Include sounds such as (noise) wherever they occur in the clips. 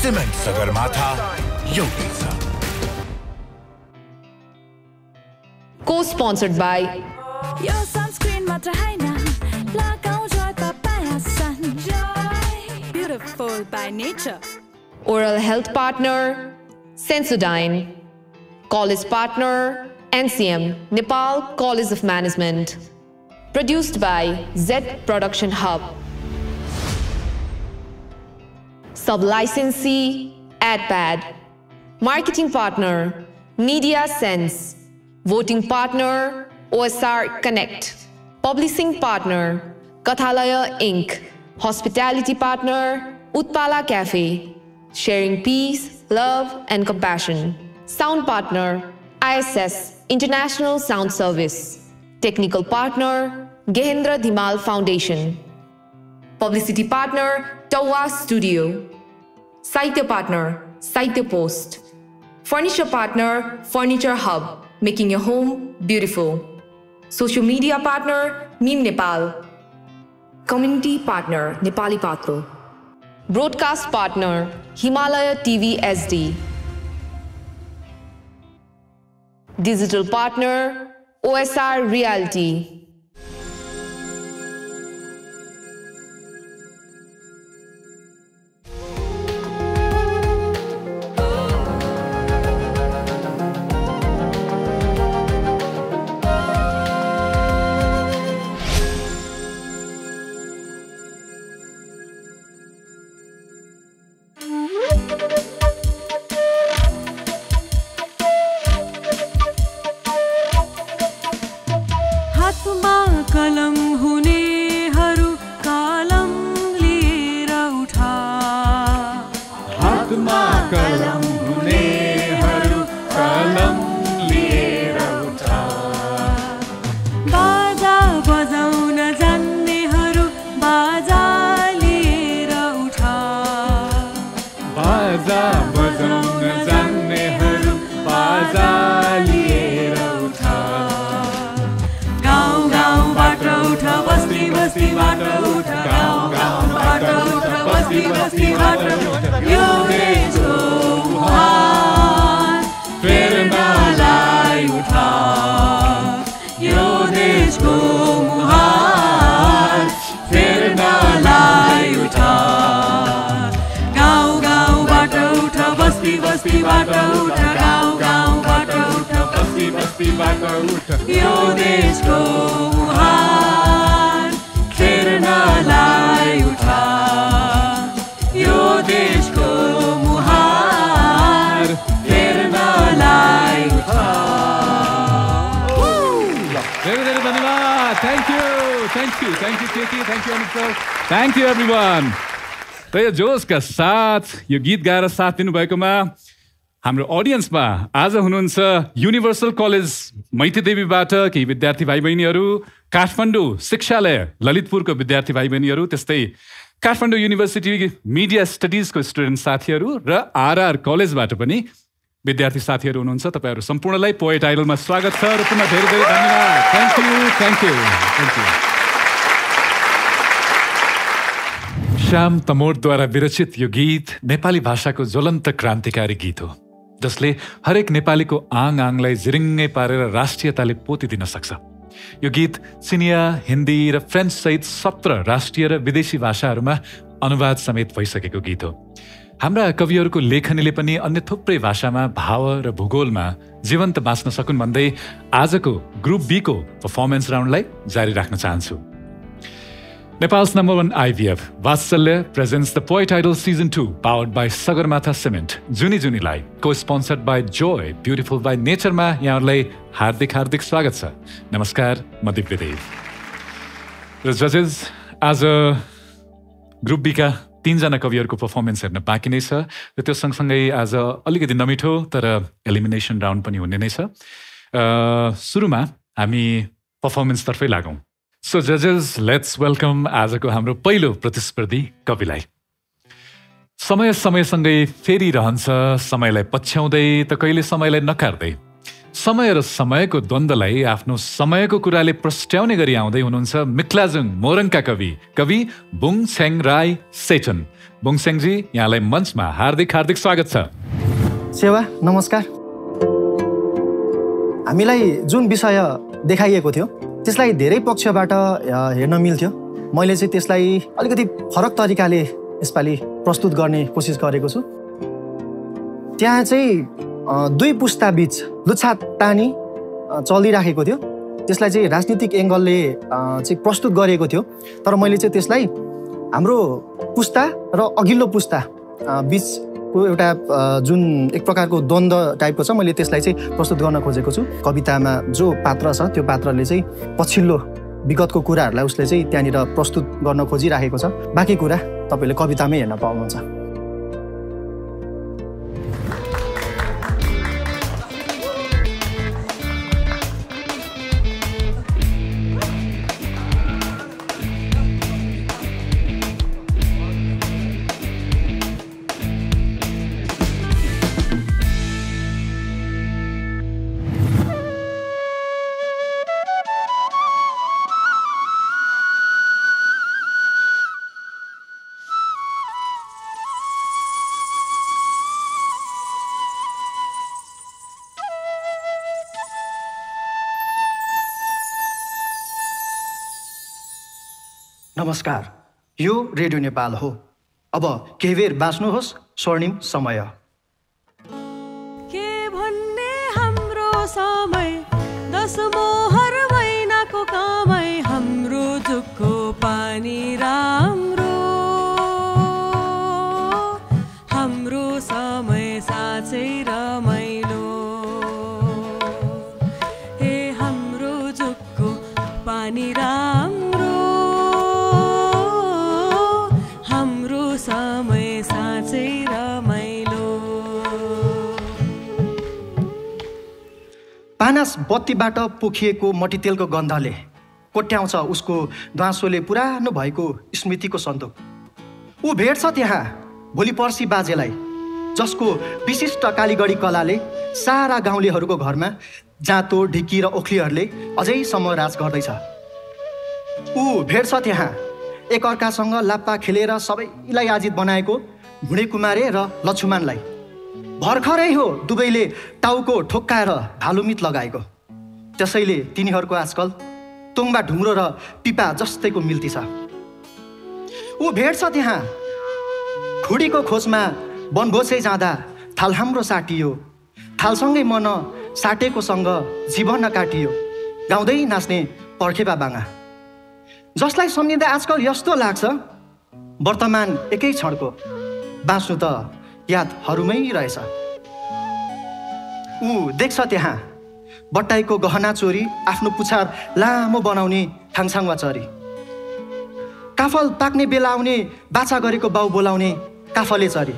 Cement Sagarmatha एउटै छ co-sponsored by यो सनस्क्रिन मात्र होइन लगाऊ Joy papaya sun Joy beautiful by nature Oral Health Partner, Sensodyne. College Partner, NCM, Nepal College of Management. Produced by Z Production Hub. Sub-licensee, AdPad. Marketing Partner, Media Sense. Voting Partner, OSR Connect. Publishing Partner, Kathalaya Inc. Hospitality Partner, Utpala Cafe sharing peace, love, and compassion. Sound partner, ISS, International Sound Service. Technical partner, Gehendra Dhimal Foundation. Publicity partner, Tawa Studio. Saitya partner, Saitya Post. Furniture partner, Furniture Hub, making your home beautiful. Social media partner, Meme Nepal. Community partner, Nepali Patro. Broadcast partner Himalaya TV SD. Digital partner OSR Realty. जोसका साथ यो गीत गाएर साथ दिनुभएकोमा हाम्रो अडियन्समा आज हुनुहुन्छ युनिभर्सल कलेज मैतीदेवीबाट केही विद्यार्थी भाइ बहिनीहरू काठमाडौँ शिक्षालय ललितपुरको विद्यार्थी भाइ बहिनीहरू त्यस्तै काठमाडौँ युनिभर्सिटी मिडिया स्टडिजको स्टुडेन्ट साथीहरू र आरआर कलेजबाट पनि विद्यार्थी साथीहरू हुनुहुन्छ। तपाईँहरू सम्पूर्णलाई पोएट आइडलमा स्वागत छ र पुनः धेरै धेरै धन्यवाद। Thank you thank you thank you Shyam तमोरद्वारा विरचित यो गीत नेपाली भाषाको ज्वलन्त क्रान्तिकारी गीत हो जसले हरेक नेपालीको आङ आङलाई जिरिङ्गै पारेर राष्ट्रियताले पोतिदिन सक्छ। यो गीत चिनिया हिन्दी र फ्रेन्च सहित सत्र राष्ट्रिय र विदेशी भाषाहरूमा अनुवाद समेत भइसकेको गीत हो। हाम्रा कविहरूको लेखनीले पनि अन्य थुप्रै भाषामा भाव र भूगोलमा जीवन्त बाँच्न सकुन् भन्दै आजको ग्रुप बीको पर्फर्मेन्स राउन्डलाई जारी राख्न चाहन्छु। Nepal's number one IVF, Vatsalya, presents the Poet Idol Season 2, powered by Sagarmatha Cement, Juni Junilai, co-sponsored by Joy, beautiful by Nature मा यहाँहरूलाई हार्दिक हार्दिक स्वागत छ नमस्कार म दिव्य देव र जजेस आज ग्रुप बीका तिनजना कविहरूको पर्फर्मेन्स हेर्न बाँकी नै छ र त्यो सँगसँगै आज अलिकति नमिठो तर एलिमिनेसन राउन्ड पनि हुने नै छ सुरुमा हामी पर्फर्मेन्सतर्फै लागौँ सो जजेस लेट्स वेलकम आजको हाम्रो पहिलो प्रतिस्पर्धी कविलाई। समय समयसँगै फेरिरहन्छ समयलाई पछ्याउँदै त कहिले समयलाई नकार्दै। समय र समयको द्वन्द्वलाई आफ्नो समयको कुराले प्रस्ट्याउने गरी आउँदै हुनुहुन्छ मिक्लाजुङ मोरङका कवि कवि बुङ छ्याङ राई सेचन। बुङसेङजी यहाँलाई मञ्चमा हार्दिक हार्दिक स्वागत छ। सेवा नमस्कार। हामीलाई जुन विषय देखाइएको थियो त्यसलाई धेरै पक्षबाट हेर्न मिल्थ्यो। मैले चाहिँ त्यसलाई अलिकति फरक तरिकाले यसपालि प्रस्तुत गर्ने कोसिस गरेको छु। त्यहाँ चाहिँ दुई पुस्ताबीच लुच्छा अ, चलिराखेको थियो। त्यसलाई चाहिँ राजनीतिक एङ्गलले चाहिँ प्रस्तुत गरिएको थियो। तर मैले चाहिँ त्यसलाई हाम्रो पुस्ता र अघिल्लो पुस्ता अ, बिचको एउटा जुन एक प्रकारको द्वन्द्व टाइपको छ मैले त्यसलाई चाहिँ प्रस्तुत गर्न खोजेको छु। कवितामा जो पात्र छ त्यो पात्रले चाहिँ पछिल्लो विगतको कुराहरूलाई उसले चाहिँ त्यहाँनिर प्रस्तुत गर्न खोजिराखेको छ। बाँकी कुरा तपाईँले कवितामै हेर्न पाउनुहुन्छ। नमस्कार। यो रेडियो नेपाल हो। अब केही बेर बाँच्नुहोस् स्वर्णिम समय। के भन्ने हाम्रो समय? दस मोहर महिनाको कामै हाम्रो दुःखको पानी। पानास बत्तीबाट पोखिएको मट्टीतेलको गन्धले कोट्याउँछ उसको ध्वाँसोले पुरानो भएको स्मृतिको सन्दुक। ऊ भेट्छ त्यहाँ भोलि पर्सि बाजेलाई जसको विशिष्ट कालीगढी कलाले सारा गाउँलेहरूको घरमा जाँतो ढिकी र ओखलीहरूले अझैसम्म राज गर्दैछ। ऊ भेट्छ त्यहाँ एकअर्कासँग लाप्पा खेलेर सबैलाई आजित बनाएको भुँडे कुमारे र लक्ष्मणलाई। भर्खरै हो दुवैले टाउको ठोक्काएर भालुमित लगाएको। त्यसैले तिनीहरूको आजकल तोङबा ढुङ्ग्रो र पिपा जस्तैको मिल्ती छ। ऊ भेट्छ त्यहाँ। खुडीको खोजमा वनभोजै जाँदा थाल हाम्रो साटियो। थालसँगै मन साटेकोसँग जीवन काटियो गाउँदै नाच्ने पर्खेपा बाङ्गा जसलाई सम्झिँदा आजकल यस्तो लाग्छ। वर्तमान एकै क्षणको बाँच्नु त यादहरूमै रहेछ। ऊ देख्छ त्यहाँ बट्टाइको गहना चोरी आफ्नो पुछार लामो बनाउने थाङछाङवा चरी। काफल पाक्ने बेला आउने बाछा गरेको बाउ बोलाउने काफले चरी।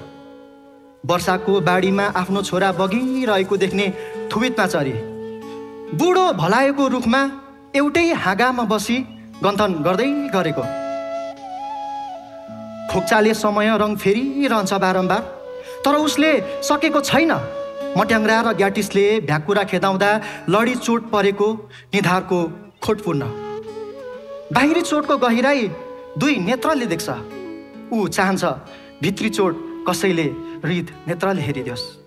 वर्षाको बाढीमा आफ्नो छोरा बगिरहेको देख्ने थुबितमा चरी। बुढो भलाएको रुखमा एउटै हाँगामा बसी गन्थन गर्दै गरेको। खोक्चाले समय रङ फेरिरहन्छ बारम्बार। तर उसले सकेको छैन। मट्याङ्ग्रा र ग्याटिसले भ्याकुरा खेदाउँदा लडी चोट परेको निधारको खोटपूर्ण बाहिरी चोटको गहिराई दुई नेत्रले देख्छ। ऊ चाहन्छ भित्री चोट कसैले हृद नेत्रले हेरिदियोस्।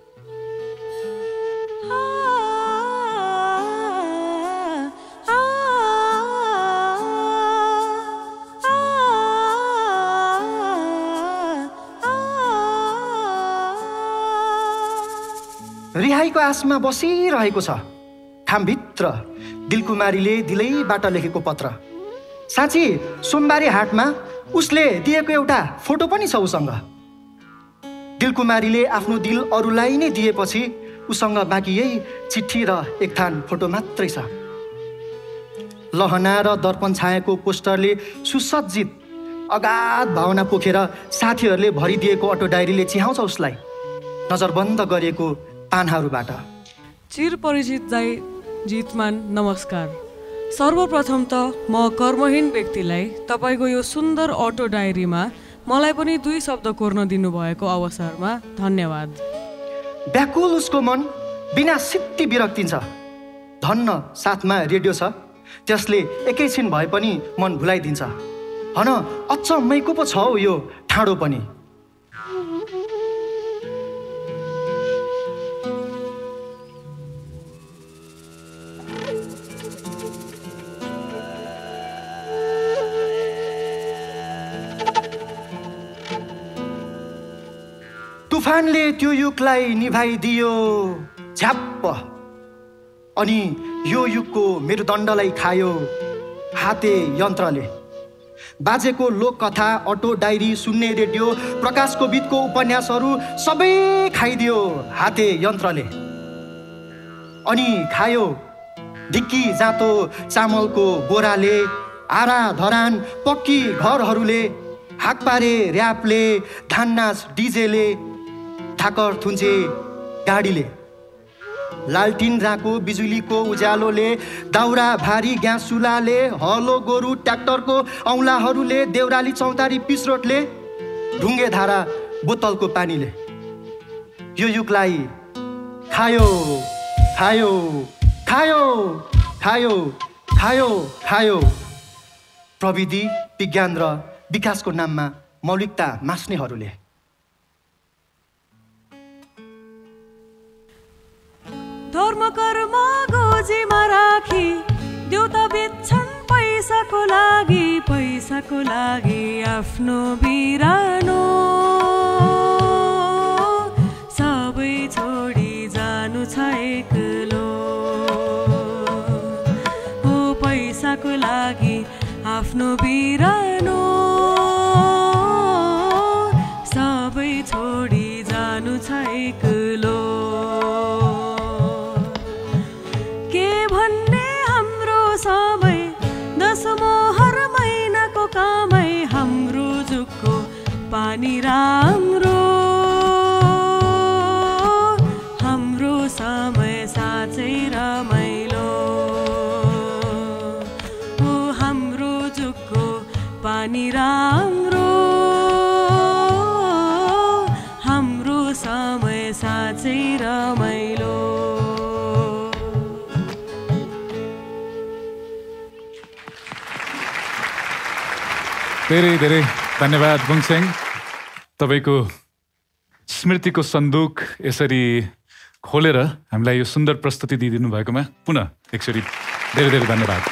रिहाईको आसमा बसिरहेको छ। खामभित्र दिलकुमारीले दिलैबाट लेखेको पत्र। साँच्ची सोमबारे हाटमा उसले दिएको एउटा फोटो पनि छ उसँग। दिलकुमारीले आफ्नो दिल अरूलाई नै दिएपछि उसँग बाँकी यही चिठी र एक थान फोटो मात्रै छ। लहना र दर्पण छाएको पोस्टरले सुसज्जित अगाध भावना पोखेर साथीहरूले भरिदिएको अटो डायरीले चिहाउँछ उसलाई। नजरबन्द गरिएको पानहरूबाट। चिर परिचित दाई जितमान नमस्कार। सर्वप्रथम त म कर्महीन व्यक्तिलाई तपाईँको यो सुन्दर अटो डायरीमा मलाई पनि दुई शब्द कोर्न दिनुभएको अवसरमा धन्यवाद। व्याकुल उसको मन बिना सित्ती विरक्तिन्छ धन्न साथमा रेडियो छ त्यसले एकैछिन भए पनि मन भुलाइदिन्छ। हन अचम्मैको पो छ हौ यो ठाडो पनि। तुफानले त्यो युगलाई निभाइदियो। झ्याप्प। अनि यो युगको मेरुदण्डलाई खायो हाते यन्त्रले। बाजेको लोककथा अटो डायरी सुन्ने रेडियो प्रकाशको बितको उपन्यासहरू सबै खाइदियो हाते यन्त्रले। अनि खायो ढिक्की जातो चामलको बोराले आरा धरान पक्की घरहरूले हाक पारे ऱ्यापले धान नाच डिजेले थाकर थुन्चे गाडीले। लालटिन राको बिजुलीको उज्यालोले दाउरा भारी ग्यास चुलाले हलो गोरु ट्र्याक्टरको औँलाहरूले देउराली चौतारी पिसरोटले ढुङ्गे धारा बोतलको पानीले। यो युगलाई खायो खायो खायो खायो खायो खायो। प्रविधि विज्ञान र विकासको नाममा मौलिकता मास्नेहरूले। धर्म कर्म गोजीमा राखी देउता बेच्छन् पैसाको लागि पैसाको लागि आफ्नो बिरानो। सबै छोडी जानु छ एक्लो। हो पैसाको लागि आफ्नो बिरानो। पानी राम्रो हाम्रो समय साँच्चै रमाइलो हो हाम्रो जुगको पानी राम्रो हाम्रो समय साँच्चै रमाइलो धेरै धेरै धन्यवाद बुङसेङ तपाईँको स्मृतिको सन्दुक यसरी खोलेर हामीलाई यो सुन्दर प्रस्तुति दिइदिनु भएकोमा पुनः एकचोटि धेरै धेरै धन्यवाद।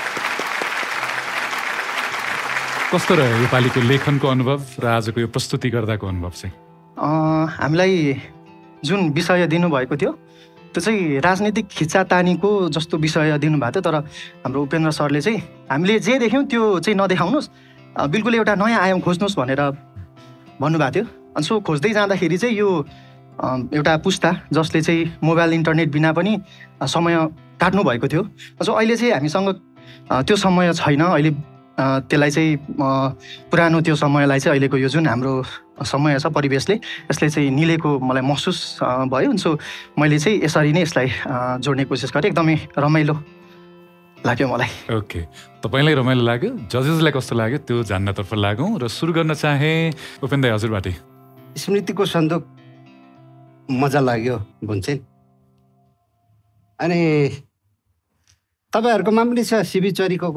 कस्तो रह्यो योपालिको लेखनको अनुभव र आजको यो प्रस्तुति गर्दाको अनुभव चाहिँ? हामीलाई जुन विषय दिनुभएको थियो त्यो चाहिँ राजनीतिक खिच्चातानीको जस्तो विषय दिनुभएको थियो तर हाम्रो उपेन्द्र सरले चाहिँ हामीले जे देख्यौँ त्यो चाहिँ नदेखाउनुहोस्। बिल्कुल एउटा नयाँ आयाम खोज्नुहोस् भनेर भन्नुभएको थियो। अनि सो खोज्दै जाँदाखेरि चाहिँ यो एउटा पुस्ता जसले चाहिँ मोबाइल इन्टरनेट बिना पनि समय काट्नु भएको थियो। सो अहिले चाहिँ हामीसँग त्यो समय छैन। अहिले त्यसलाई चाहिँ पुरानो त्यो समयलाई चाहिँ अहिलेको यो जुन हाम्रो समय छ परिवेशले यसले चाहिँ निलेको मलाई महसुस भयो। सो मैले चाहिँ यसरी नै यसलाई जोड्ने कोसिस गरेँ। एकदमै रमाइलो लाग्यो मलाई। ओके। तपाईँलाई रमाइलो लाग्यो? जजेसलाई कस्तो लाग्यो? त्यो जान्नतर्फ लागौँ र सुरु गर्न चाहे उपेन्द्र हजुरबाटै स्मृतिको सन्दुक मजा लाग्यो भुन्छे अनि तपाईँहरूकोमा पनि छ सिबी चरीको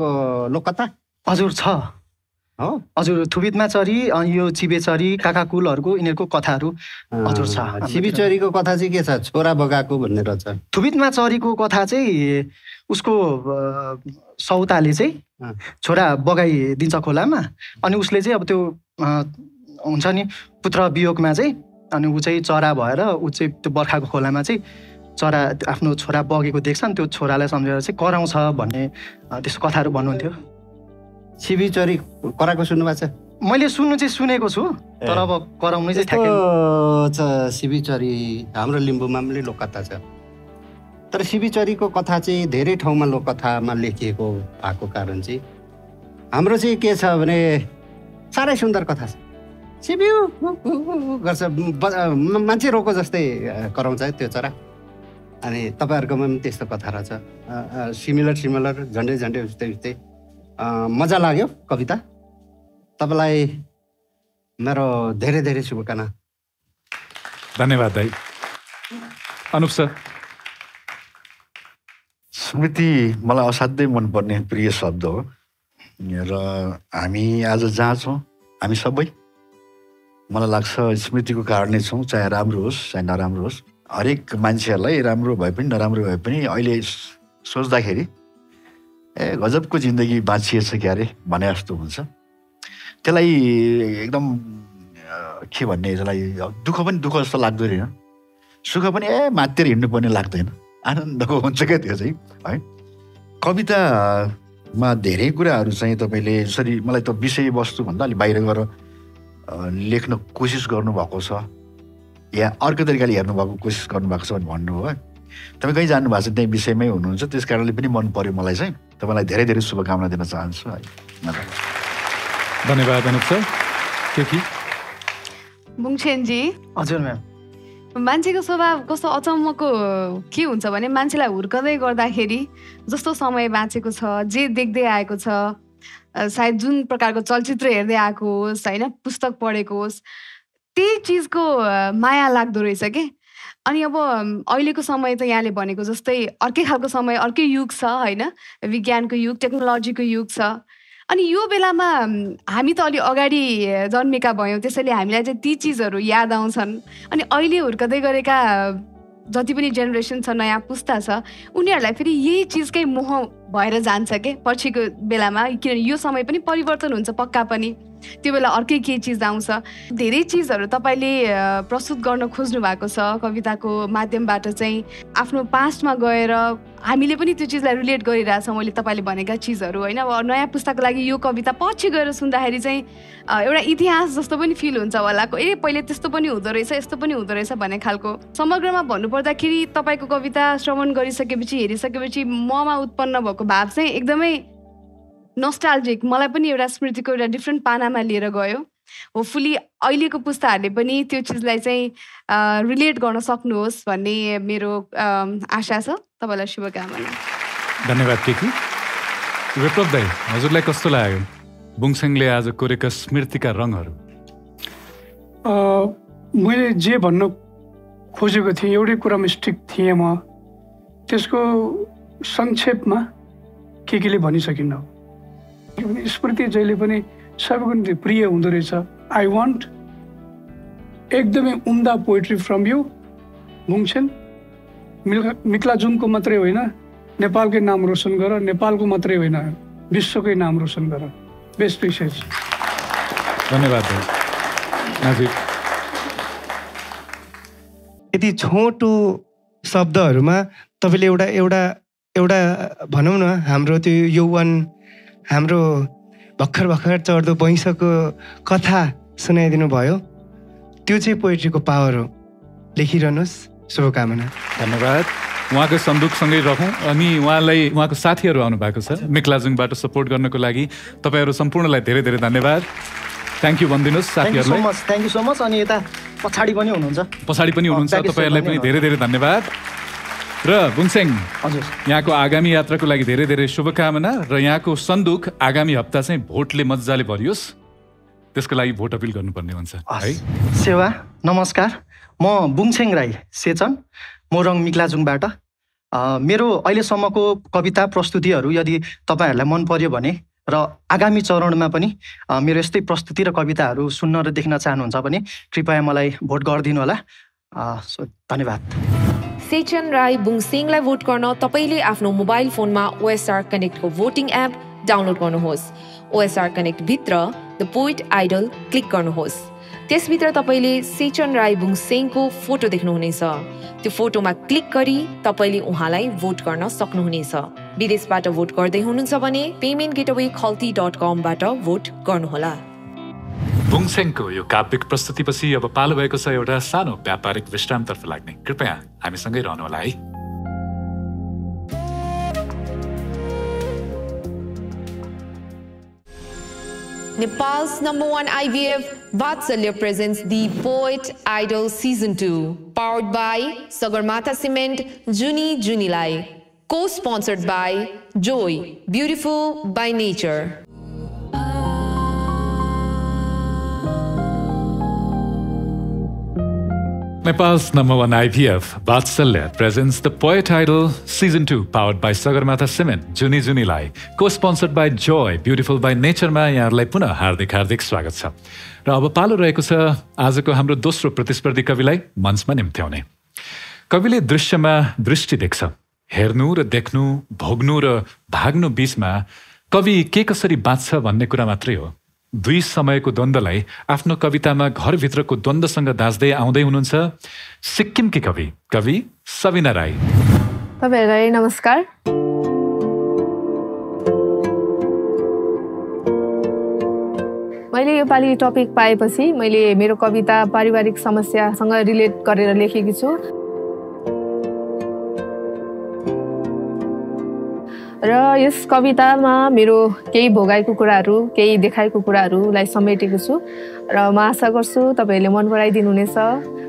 लोककथा हजुर छ। हो? हजुर थुबितमा चरी अनि यो चिबे चरी काकाकुलहरूको यिनीहरूको कथाहरू। हजुर छ। सिबी चरीको कथा चाहिँ के छ? छोरा बगाएको भन्ने रहेछ। थुबितमा चरीको कथा चाहिँ उसको सौताले चाहिँ। छोरा बगाइदिन्छ खोलामा अनि उसले चाहिँ अब त्यो हुन्छ नि पुत्र वियोगमा चाहिँ अनि ऊ चाहिँ चरा भएर ऊ चाहिँ त्यो बर्खाको खोलामा चाहिँ चरा आफ्नो छोरा बगेको देख्छ अनि त्यो छोरालाई सम्झेर चाहिँ कराउँछ भन्ने त्यस्तो कथाहरू भन्नुहुन्थ्यो। सिबी चरी कराएको सुन्नुभएको छ? मैले सुन्नु चाहिँ सुनेको छु तर अब कराउनु चाहिँ ठ्याक्कै त्यस्तो छ सिबी चरी हाम्रो लिम्बूमा पनि लोककथा छ। तर सिबी चरीको कथा चाहिँ धेरै ठाउँमा लोककथामा लेखिएको भएको कारण चाहिँ हाम्रो चाहिँ के छ भने साह्रै सुन्दर कथा छ। सिबिउ गर्छ। मान्छे रोको जस्तै कराउँछ त्यो चरा। अनि तपाईँहरूकोमा पनि त्यस्तो कथा रहेछ। सिमिलर सिमिलर झन्डै झन्डै उस्तै उस्तै। मजा लाग्यो कविता। तपाईँलाई मेरो धेरै धेरै शुभकामना। धन्यवाद दाई। अनुप सर। स्मृति मलाई असाध्यै मनपर्ने प्रिय शब्द हो। र हामी आज जहाँ छौँ हामी सबै मलाई लाग्छ स्मृतिको कारणले छौँ चाहे राम्रो होस् चाहे नराम्रो होस्। हरेक मान्छेहरूलाई राम्रो भए पनि नराम्रो भए पनि अहिले सोच्दाखेरि ए गजबको जिन्दगी बाँचिएछ क्यारे भने जस्तो हुन्छ। त्यसलाई एकदम के भन्ने त्यसलाई दुःख पनि दुःख जस्तो लाग्दैन सुख पनि ए मातेर हिँड्नुपर्ने लाग्दैन। आनन्दको हुन्छ क्या त्यो चाहिँ है? कवितामा धेरै कुराहरू चाहिँ तपाईँले यसरी मलाई त विषयवस्तुभन्दा अलिक बाहिर गएर लेख्न कोसिस गर्नुभएको छ या अर्को तरिकाले हेर्नुभएको कोसिस गर्नुभएको छ भने भन्नुभयो है तपाईँ कहीँ जानुभएको छ त्यही विषयमै हुनुहुन्छ त्यस कारणले पनि मन पर्यो मलाई चाहिँ। तपाईँलाई धेरै धेरै शुभकामना दिन चाहन्छु है? धन्यवाद। धन्यवाद अनुप सर। हजुर म्याम। मान्छेको स्वभाव कस्तो अचम्मको के हुन्छ भने मान्छेलाई हुर्कँदै गर्दाखेरि जस्तो समय बाँचेको छ जे देख्दै आएको छ सायद जुन प्रकारको चलचित्र हेर्दै आएको होस् होइन पुस्तक पढेको होस् त्यही चिजको माया लाग्दो रहेछ के? अनि अब अहिलेको समय त यहाँले भनेको जस्तै अर्कै खालको समय अर्कै युग छ होइन? विज्ञानको युग टेक्नोलोजीको युग छ। अनि यो बेलामा हामी त अलि अगाडि जन्मेका भयौँ। त्यसैले हामीलाई चाहिँ ती चिजहरू याद आउँछन्। अनि अहिले हुर्कँदै गरेका जति पनि जेनेरेसन छ नयाँ पुस्ता छ उनीहरूलाई फेरि यही चिजकै मोह भएर जान्छ के? पछिको बेलामा किनभने यो समय पनि परिवर्तन हुन्छ पक्का पनि। त्यो बेला अर्कै केही चिज आउँछ। धेरै चिजहरू तपाईँले प्रस्तुत गर्न खोज्नु भएको छ। कविताको माध्यमबाट चाहिँ आफ्नो पास्टमा गएर हामीले पनि त्यो चिजलाई रिलेट गरिरहेछौँ मैले तपाईँले भनेका चिजहरू होइन? अब नयाँ पुस्ताको लागि यो कविता पछि गएर सुन्दाखेरि चाहिँ एउटा इतिहास जस्तो पनि फिल हुन्छ होला। ए पहिले त्यस्तो पनि हुँदो रहेछ यस्तो पनि हुँदो रहेछ भन्ने खालको। समग्रमा भन्नुपर्दाखेरि तपाईँको कविता श्रवण गरिसकेपछि हेरिसकेपछि ममा उत्पन्न भएको भाव चाहिँ एकदमै नस्टाल्जिक मलाई पनि एउटा स्मृतिको एउटा डिफ्रेन्ट पानामा लिएर गयो। होपफुली अहिलेको पुस्ताहरूले पनि त्यो चिजलाई चाहिँ रिलेट गर्न सक्नुहोस् भन्ने मेरो आशा छ। तपाईँलाई शुभकामना। धन्यवाद के कि विप्लव दाई हजुरलाई कस्तो लाग्यो? बुङसेङले आज कोरेका स्मृतिका रङहरू। मैले जे भन्न खोजेको थिएँ एउटै कुरामा स्टिक थिएँ म। त्यसको संक्षेपमा के केले भनिसकिन्न किनभने स्मृति जहिले पनि सबैको निम्ति प्रिय हुँदो रहेछ। आई वान्ट एकदमै उम्दा poetry from you Bhungchhen Milka मिक्लाजुङको मात्रै होइन नेपालकै नाम रोशन गर नेपालको मात्रै होइन विश्वकै नाम रोशन गर। बेस्ट विशेष धन्यवाद यति छोटो शब्दहरूमा तपाईँले एउटा एउटा एउटा भनौँ न हाम्रो त्यो यौवन हाम्रो भर्खर भर्खर चढ्दो भैँसको कथा सुनाइदिनु भयो। त्यो चाहिँ पोइट्रीको पावर हो। लेखिरहनुहोस् शुभकामना। धन्यवाद। उहाँको सन्दुकसँगै रहौँ अनि उहाँलाई उहाँको साथीहरू आउनु भएको छ। मिक्लाजुङबाट सपोर्ट गर्नको लागि तपाईँहरू सम्पूर्णलाई धेरै धेरै धन्यवाद। थ्याङ्क यू भनिदिनुहोस् साथीहरूलाई। Much thank you so much अनि यता पछाडि पनि हुनुहुन्छ। पछाडि पनि हुनुहुन्छ। तपाईँहरूलाई पनि। धेरै धेरै धन्यवाद। र बुङसेङ हजुर। यहाँको आगामी यात्राको लागि धेरै धेरै शुभकामना र यहाँको सन्दुक आगामी हप्ता चाहिँ भोटले मजाले भरियोस्। त्यसको लागि भोट अपिल गर्नुपर्ने हुन्छ है? सेवा नमस्कार। म बुङछेङ राई सेचन मोरङ मिक्लाजुङबाट मेरो अहिलेसम्मको कविता प्रस्तुतिहरू यदि तपाईँहरूलाई मन पर्यो भने र आगामी चरणमा पनि मेरो यस्तै प्रस्तुति र कविताहरू सुन्न र देख्न चाहनुहुन्छ भने कृपया मलाई भोट गरिदिनु होला। सो धन्यवाद। सेचन राई बुङसिङलाई भोट गर्न तपाईँले आफ्नो मोबाइल फोनमा ओएसआर कनेक्टको भोटिङ एप डाउनलोड गर्नुहोस्। ओएसआर कनेक्टभित्र द पोइट आइडल क्लिक गर्नुहोस्। त्यसभित्र तपाईँले सेचन राई बुङसेङको फोटो देख्नुहुनेछ। त्यो फोटोमा क्लिक गरी तपाईँले उहाँलाई भोट गर्न सक्नुहुनेछ। विदेशबाट भोट गर्दै हुनुहुन्छ भने पेमेन्ट गेटवे खल्ती डट कमबाट भोट गर्नुहोला। बुङसेङको यो काव्यिक प्रस्तुतिपछि अब पालो भएको छ एउटा सानो व्यापारिक विश्रामतर्फ लाग्ने कृपया हामीसँगै रहनुहोला है Nepal's number one IVF, Vatsalya presents the Poet Idol Season 2, powered by Sagarmatha Cement, Juni Junilai. Co-sponsored by Joy, Beautiful by Nature. Nepal IVF Batsal presents the poet idol season two powered by Sagarmatha cement जुनी जुनीलाई co-sponsored by Joy beautiful by नेचरमा यहाँहरूलाई पुनः हार्दिक हार्दिक स्वागत छ र अब पालो रहेको छ आजको हाम्रो दोस्रो प्रतिस्पर्धी कविलाई मञ्चमा निम्त्याउने। कविले दृश्यमा दृष्टि देख्छ। हेर्नु र देख्नु भोग्नु र भाग्नु बिचमा कवि के कसरी बाँच्छ भन्ने कुरा मात्रै हो। दुई समयको द्वन्द्वलाई आफ्नो कवितामा घरभित्रको द्वन्द्वसँग दाँच्दै आउँदै हुनुहुन्छ सिक्किमकी कवि कवि सबिना राई। तपाईँहरूलाई नमस्कार। मैले योपालि टपिक पाएपछि मैले मेरो कविता पारिवारिक समस्यासँग रिलेट गरेर लेखेकी छु। र यस कवितामा मेरो केही भोगाएको कुराहरू केही देखाएको कुराहरूलाई समेटेको छु र म आशा गर्छु तपाईँहरूले मन पराइदिनु हुनेछ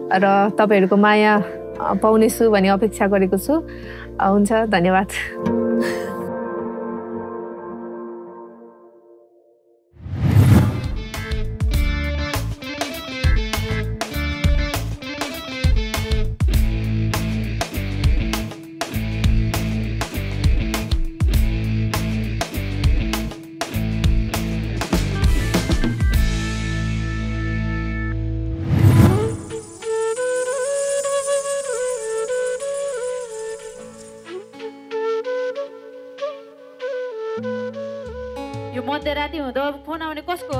र तपाईँहरूको माया पाउनेछु भन्ने अपेक्षा गरेको छु। हुन्छ धन्यवाद। अब फोन आउने कसको?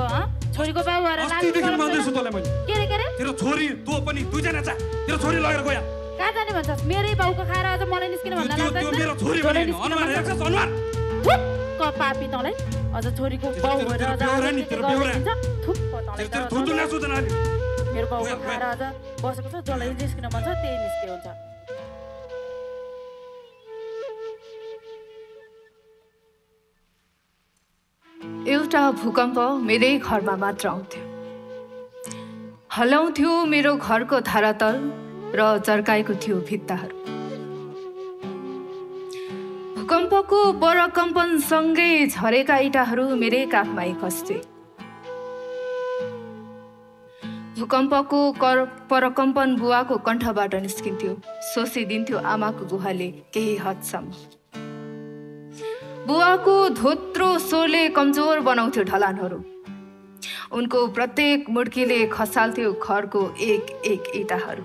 छोरीको बाबु भएर के अरे के अरे तेरो छोरी तँ पनि दुईजना तेरो छोरी लगेर गयो। कहाँ जाने भन्छस् मेरै बाउको खाएर अझ मलाई निस्किनु भन्दा पापी तँलाई। अझ छोरीको बाउ भएर मेरो बाउको खाएर अझ बसेको छ जसलाई निस्किनु भन्छ त्यही निस्के हुन्छ। एउटा भूकम्प मेरै घरमा मात्र आउँथ्यो। हल्लाउँथ्यो मेरो घरको धारातल र जर्काएको थियो भित्ताहरू। भूकम्पको परकम्पनसँगै झरेका इँटाहरू मेरै काखमा खस्थे भूकम्पको कर परकम्पन बुवाको कण्ठबाट निस्किन्थ्यो सोसिदिन्थ्यो आमाको गुहाले केही हदसम्म। बुवाको धोत्रो स्वरले कमजोर बनाउँथ्यो ढलानहरू। उनको प्रत्येक मुड्कीले खसाल्थ्यो घरको एक एक इँटाहरू।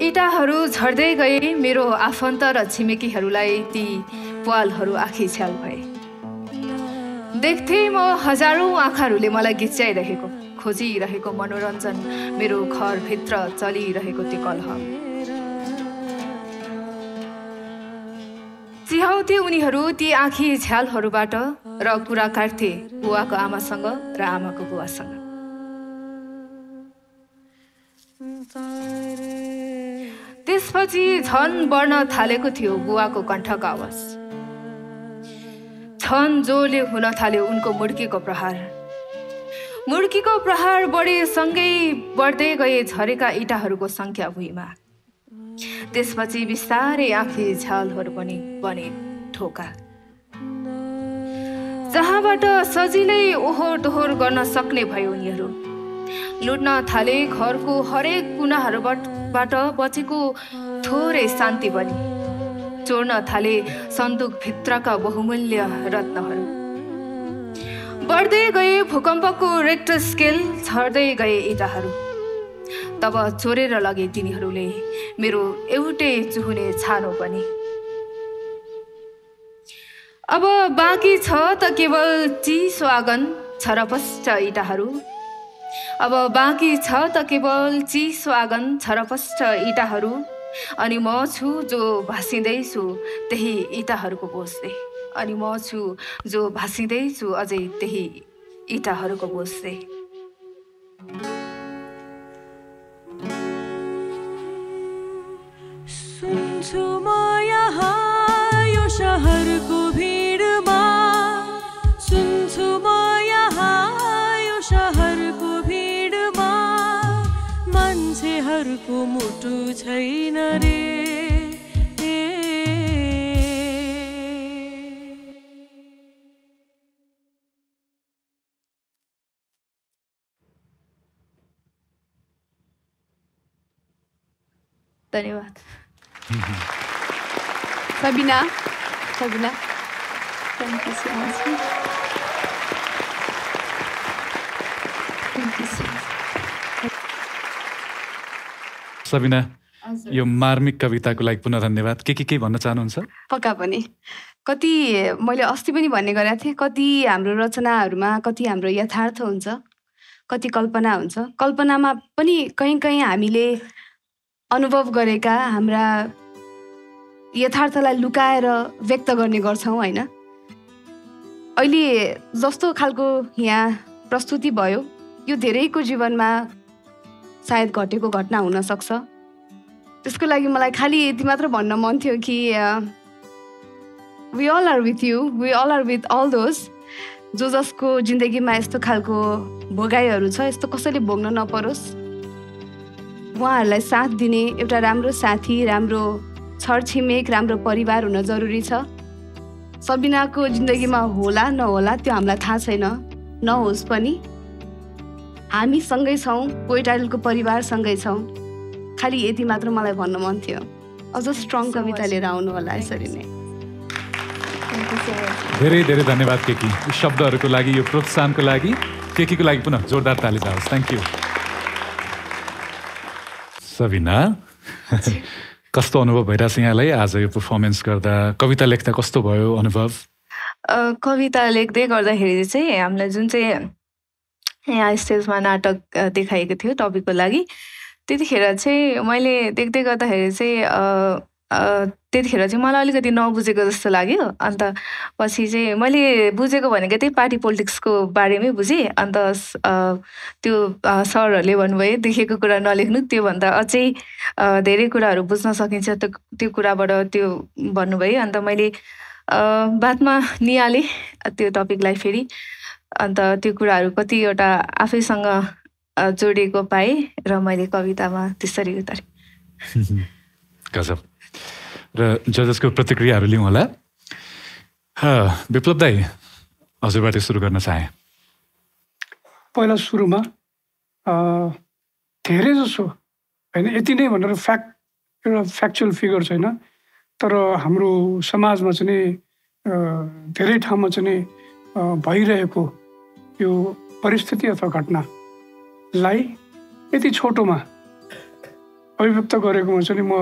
इँटाहरू झर्दै गए मेरो आफन्त र छिमेकीहरूलाई ती पालहरू आँखी छ्याल भए। देख्थे म हजारौँ आँखाहरूले मलाई गिच्याइरहेको खोजिरहेको मनोरञ्जन मेरो घरभित्र चलिरहेको त्यो कलह। चिहाउँथे उनीहरू ती आँखी झ्यालहरूबाट र कुरा काट्थे बुवाको आमासँग र आमाको बुवासँग। त्यसपछि झन बढ्न थालेको थियो बुवाको कण्ठको आवाज। झन जोले हुन थाल्यो उनको मुड्कीको प्रहार। मुड्कीको प्रहार बढेसँगै बढ्दै गए झरेका इँटाहरूको सङ्ख्या भुइँमा। त्यसपछि बिस्तारै आँखी झ्यालहरू पनि बने ढोका। जहाँबाट सजिलै ओहोर दोहोर गर्न सक्ने भयो उनीहरू लुट्न थाले घरको हरेक कुनाहरूबाट बाट बचेको थोरै शान्ति बनी। चोर्न थाले सन्दुकभित्रका बहुमूल्य रत्नहरू। बढ्दै गए भूकम्पको रेक्टर स्केल झर्दै गए इँटाहरू। तब चोरेर लगे तिनीहरूले मेरो एउटै चुहुने छानो पनि। अब बाँकी छ त केवल चिसो आँगन छरपष्ट इँटाहरू। अब बाँकी छ त केवल चिसो आँगन छरपष्ट इँटाहरू। अनि म छु जो भाँसिँदैछु त्यही इटाहरूको बोझले। अनि म छु जो भाँसिँदैछु अझै त्यही इटाहरूको बोझले। सुन्छु म यहाँ यो मान्छेहरूको मुटु छैन रे धन्यवाद Sabina Sabina thank you so much thank you so much Sabina. यो मार्मिक कविताको लागि पुनः धन्यवाद। के के के भन्न चाहनुहुन्छ? पक्का पनि। कति मैले अस्ति पनि भन्ने गरेको थिएँ कति हाम्रो रचनाहरूमा कति हाम्रो यथार्थ हुन्छ कति कल्पना हुन्छ। कल्पनामा पनि कहीँ कहीँ हामीले अनुभव गरेका हाम्रा यथार्थलाई लुकाएर व्यक्त गर्ने गर्छौँ होइन? अहिले जस्तो खालको यहाँ प्रस्तुति भयो यो धेरैको जीवनमा सायद घटेको घटना हुनसक्छ। त्यसको लागि मलाई खालि यति मात्र भन्न मन थियो कि we all are with you we all are with all those जो जसको जिन्दगीमा यस्तो खालको भोगाइहरू छ यस्तो कसैले भोग्न नपरोस्। उहाँहरूलाई साथ दिने एउटा राम्रो साथी राम्रो छरछिमेक राम्रो परिवार हुन जरुरी छ। सबिनाको जिन्दगीमा होला नहोला त्यो हामीलाई थाहा छैन। नहोस् पनि। हामी सँगै छौँ पोइटाइलको परिवारसँगै छौँ। खालि यति मात्र मलाई भन्न मन थियो। अझ स्ट्रङ कविता लिएर आउनु होला यसरी नै। धेरै धेरै धन्यवाद केकी। यो शब्दहरूको लागि यो प्रोत्साहनको लागि केकीको लागि पुनः जोरदार ताली जाओस्। थ्याङ्क यू सबिना कस्तो अनुभव भइरहेछ यहाँलाई? आज यो पर्फर्मेन्स गर्दा कविता लेख्दा कस्तो भयो अनुभव? कविता लेख्दै गर्दाखेरि चाहिँ हामीलाई जुन चाहिँ यहाँ स्टेजमा नाटक देखाएको थियो टपिकको लागि। त्यतिखेर चाहिँ मैले देख्दै गर्दाखेरि चाहिँ त्यतिखेर चाहिँ मलाई अलिकति नबुझेको जस्तो लाग्यो। अन्त पछि चाहिँ मैले बुझेको भनेको त्यही पार्टी पोलिटिक्सको बारेमै बुझेँ। अन्त त्यो सरहरूले भन्नुभयो देखेको कुरा नलेख्नु त्योभन्दा अझै धेरै कुराहरू बुझ्न सकिन्छ। त्यो त्यो कुराबाट त्यो भन्नुभयो। अन्त मैले बादमा निहालेँ त्यो टपिकलाई फेरि। अन्त त्यो कुराहरू कतिवटा आफैसँग जोडिएको पाएँ र मैले कवितामा त्यसरी उतारेँ। (laughs) गजब। र जजसको प्रतिक्रियाहरू लिउँ होला ह, विप्लव दाई हजुरबाट सुरु गर्न चाहे। पहिला सुरुमा अ, धेरै जसो होइन यति नै भनेर फ्याक्ट एउटा फ्याक्चुअल फिगर छैन तर हाम्रो समाजमा चाहिँ धेरै ठाउँमा चाहिँ भइरहेको यो परिस्थिति अथवा घटनालाई यति छोटोमा अभिव्यक्त गरेकोमा चाहिँ नि म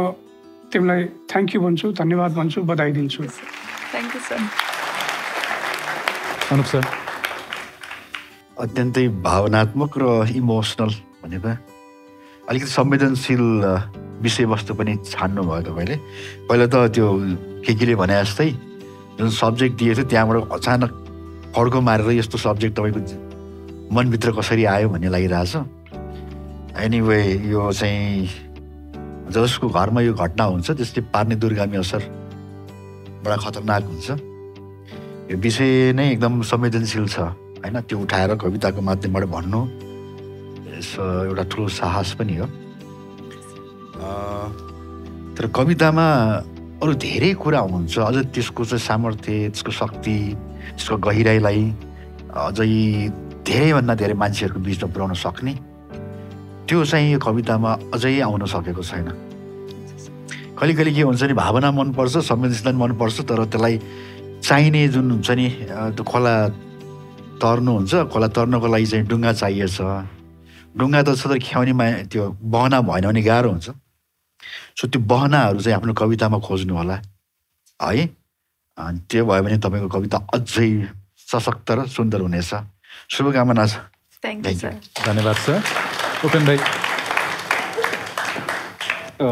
तिमीलाई थ्याङ्क यू भन्छु धन्यवाद भन्छु बधाई दिन्छु। Thank you sir Anup sir. अत्यन्तै भावनात्मक र इमोसनल भनेको अलिकति संवेदनशील विषयवस्तु पनि छान्नु भयो तपाईँले। पहिला त त्यो के केले भने जस्तै जुन सब्जेक्ट दिएको थियो त्यहाँबाट अचानक फड्को मारेर यस्तो सब्जेक्ट तपाईँको मनभित्र कसरी आयो भन्ने लागिरहेछ। एनिवे यो चाहिँ जसको घरमा यो घटना हुन्छ त्यसले पार्ने दुर्गामी असर बडा खतरनाक हुन्छ। यो विषय नै एकदम संवेदनशील छ होइन? त्यो उठाएर कविताको माध्यमबाट भन्नु एउटा ठुलो साहस पनि हो। तर कवितामा अरू धेरै कुरा हुन्छ। अझ त्यसको चाहिँ सामर्थ्य त्यसको शक्ति त्यसको गहिराइलाई अझै धेरैभन्दा धेरै मान्छेहरूको बिचमा पुर्याउन सक्ने त्यो चाहिँ यो कवितामा अझै आउन सकेको छैन। कहिले कहिले के हुन्छ नि भावना मनपर्छ संवेदनशीलता पनि मनपर्छ तर त्यसलाई चाहिने जुन हुन्छ नि त्यो खोला तर्नु हुन्छ खोला तर्नको लागि चाहिँ डुङ्गा चाहिएछ। डुङ्गा त छ तर ख्याउने मा त्यो बहना भएन भने गाह्रो हुन्छ। सो त्यो बहनाहरू चाहिँ आफ्नो कवितामा खोज्नु होला है? त्यो भयो भने तपाईँको कविता अझै सशक्त र सुन्दर हुनेछ शुभकामना छ थ्याङ्क यू सर धन्यवाद सर उपेन अ,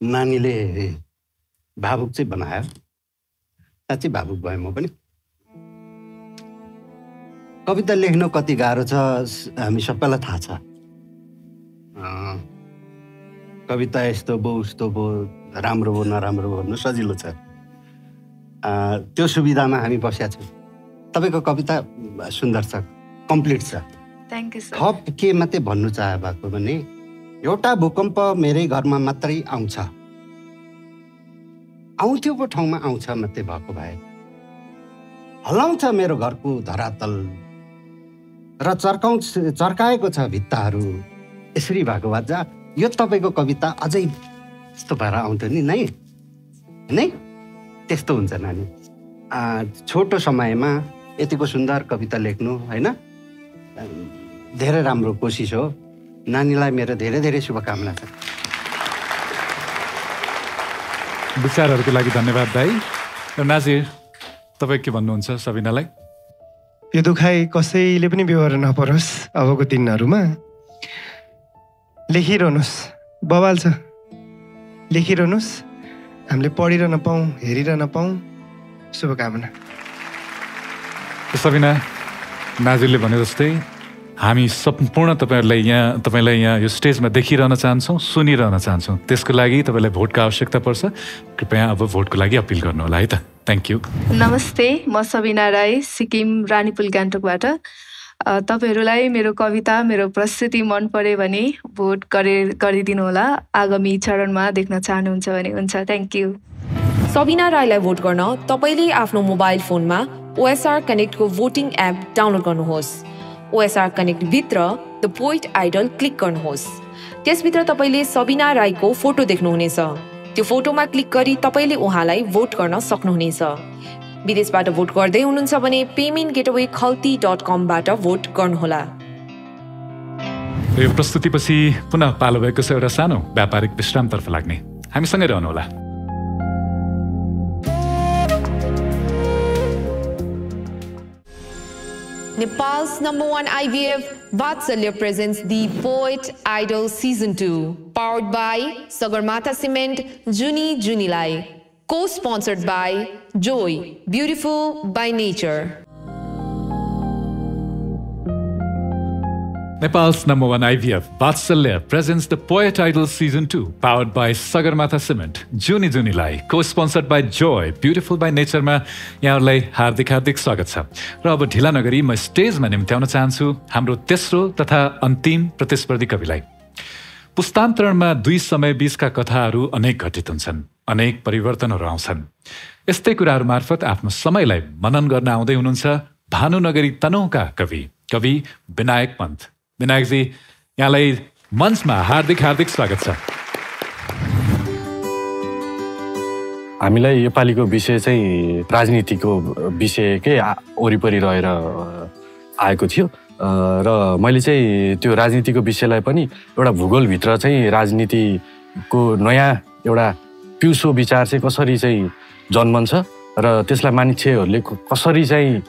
नानीले भावुक चाहिँ बनायो. साँच्चै भावुक भएँ म पनि. कविता लेख्न कति गाह्रो छ हामी सबैलाई थाहा छ। कविता यस्तो भयो उस्तो भयो राम्रो भयो नराम्रो भयो भन्नु सजिलो छ। त्यो सुविधामा हामी बसेका छौँ। तपाईँको कविता सुन्दर छ कम्प्लिट छ। थ्याङ्क यू थप के मात्रै भन्नु चाहे भएको भने एउटा भूकम्प मेरै घरमा मात्रै आउँछ। आउँथ्यो पो ठाउँमा आउँछ मात्रै भएको भए। हल्लाउँछ मेरो घरको धरातल। र चर्काउँछ चर्काएको छ भित्ताहरू। यसरी भएको भए जा यो तपाईँको कविता अझै यस्तो भएर आउँथ्यो नि नै? नै? त्यस्तो हुन्छ नानी। आ, छोटो समयमा यतिको सुन्दर कविता लेख्नु होइन? धेरै राम्रो कोसिस हो। नानीलाई मेरो धेरै धेरै शुभकामना छ। विचारहरूको लागि धन्यवाद दाई। र नाजिर तपाईँ के भन्नुहुन्छ सबिनालाई? यो दुखाइ कसैले पनि व्यवहार नपरोस् अबको दिनहरूमा। लेखिरहनुहोस् बवाल छ लेखिरहनुहोस् हामीले पढिरहन पाऊँ हेरिरहन पाऊँ शुभकामना। सबिना नाजिरले भने जस्तै हामी सम्पूर्ण तपाईँहरूलाई यहाँ तपाईँलाई यहाँ यो स्टेजमा देखिरहन चाहन्छौँ सुनिरहन चाहन्छौँ। त्यसको लागि तपाईँलाई भोटको आवश्यकता पर्छ। कृपया अब भोटको लागि अपिल गर्नु होला है त। थ्याङ्क यू नमस्ते म सबिना राई सिक्किम रानीपुल गान्तोकबाट। तपाईँहरूलाई मेरो कविता मेरो प्रस्तुति मन पर्यो भने भोट गरे गरिदिनु होला। आगामी चरणमा देख्न चाहनुहुन्छ भने हुन्छ। थ्याङ्क यू सबिना राईलाई भोट गर्न तपाईँले आफ्नो मोबाइल फोनमा ओएसआर कनेक्टको भोटिङ एप डाउनलोड गर्नुहोस्। ओएसआर कनेक्टभित्र द पोइट आइडल क्लिक गर्नुहोस्। त्यसभित्र तपाईँले सबिना राईको फोटो देख्नुहुनेछ। त्यो फोटोमा क्लिक गरी तपाईँले उहाँलाई भोट गर्न सक्नुहुनेछ। विदेशबाट भोट गर्दै हुनुहुन्छ भने पेमेन्ट गेटवे खल्ती डट कमबाट भोट गर्नुहोला यो प्रस्तुतिपछि पुनः पालो भएको छ एउटा सानो व्यापारिक विश्रामतर्फ लाग्ने हामीसँगै रहनुहोला Nepal's number one IVF Vatsalya presents the Poet Idol Season 2, powered by Sagarmatha Cement Juni Junilai, co-sponsored by Joy, Beautiful by Nature. Nepal's number one IVF, Vatsalya, presents the Poet Idol Season 2, powered by Sagarmatha Cement, Juni Junilai, co-sponsored by Joy, Beautiful by Nature-मा यहाँहरूलाई हार्दिक हार्दिक स्वागत छ र अब ढिला नगरी म स्टेजमा निम्त्याउन चाहन्छु हाम्रो तेस्रो तथा अन्तिम प्रतिस्पर्धी कविलाई पुस्तान्तरणमा दुई समय बीचका कथाहरू अनेक घटित हुन्छन् अनेक परिवर्तनहरू आउँछन्। यस्तै कुराहरू मार्फत आफ्नो समयलाई मनन गर्न आउँदै हुनुहुन्छ भानुनगरी तनहुका कवि कवि विनायक पन्थ विनायकजी यहाँलाई मञ्चमा हार्दिक हार्दिक स्वागत छ। हामीलाई योपालिको विषय चाहिँ राजनीतिको विषयकै वरिपरि रहेर आएको थियो। र मैले चाहिँ त्यो राजनीतिको विषयलाई पनि एउटा भूगोलभित्र चाहिँ राजनीतिको नयाँ एउटा पिउसो विचार चाहिँ कसरी चाहिँ जन्मन्छ र त्यसलाई मान्छेहरूले क- कसरी चाहिँ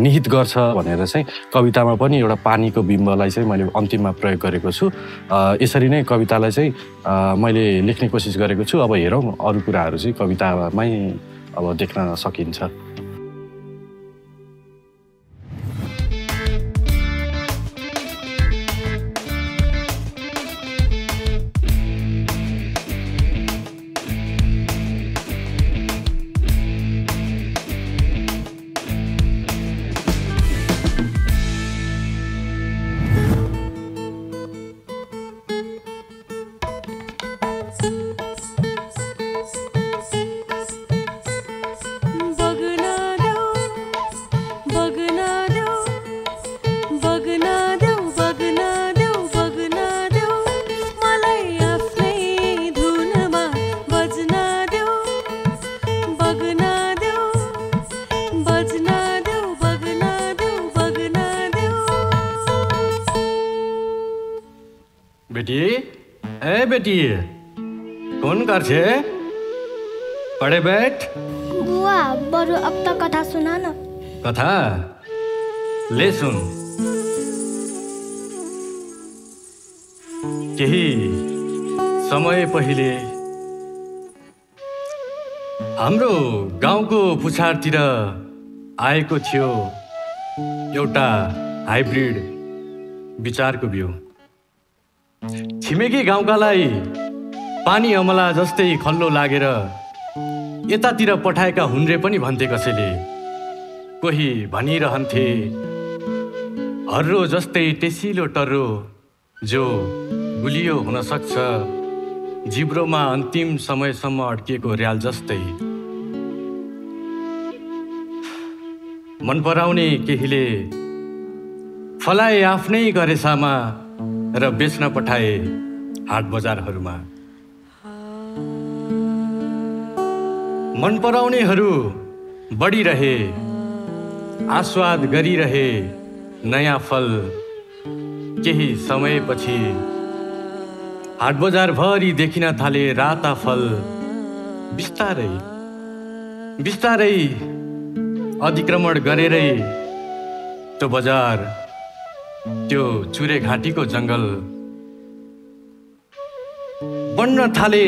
निहित गर्छ भनेर चाहिँ कवितामा पनि एउटा पानीको बिम्बलाई चाहिँ मैले अन्तिममा प्रयोग गरेको छु। यसरी नै कवितालाई चाहिँ मैले लेख्ने कोसिस गरेको छु। अब हेरौँ अरू कुराहरू चाहिँ कवितामै अब देख्न सकिन्छ। छे पढ़े बैठ। बुवा बरु अब त कथा सुना न। कथा? ले सुन। केही समय पहिले हाम्रो गाउँको पुछारतिर आएको थियो एउटा हाइब्रिड विचारको बिउ। छिमेकी गाउँकालाई पानी अमला जस्तै खल्लो लागेर यतातिर पठाएका हुन् रे पनि भन्थे कसैले। कोही भनिरहन्थे हर्रो जस्तै टेसिलो टर्रो जो गुलियो हुन सक्छ जिब्रोमा अन्तिम समयसम्म अड्किएको र्याल जस्तै। मन पराउने केहीले फलाए आफ्नै गरेसामा र बेच्न पठाए हाट बजारहरूमा मन पराउनेहरू बढिरहे आस्वाद गरिरहे नयाँ फल। केही समयपछि हाट बजारभरि देखिन थाले राता फल बिस्तारै बिस्तारै अतिक्रमण गरेरै त्यो बजार त्यो चुरे घाँटीको जङ्गल बन्न थाले।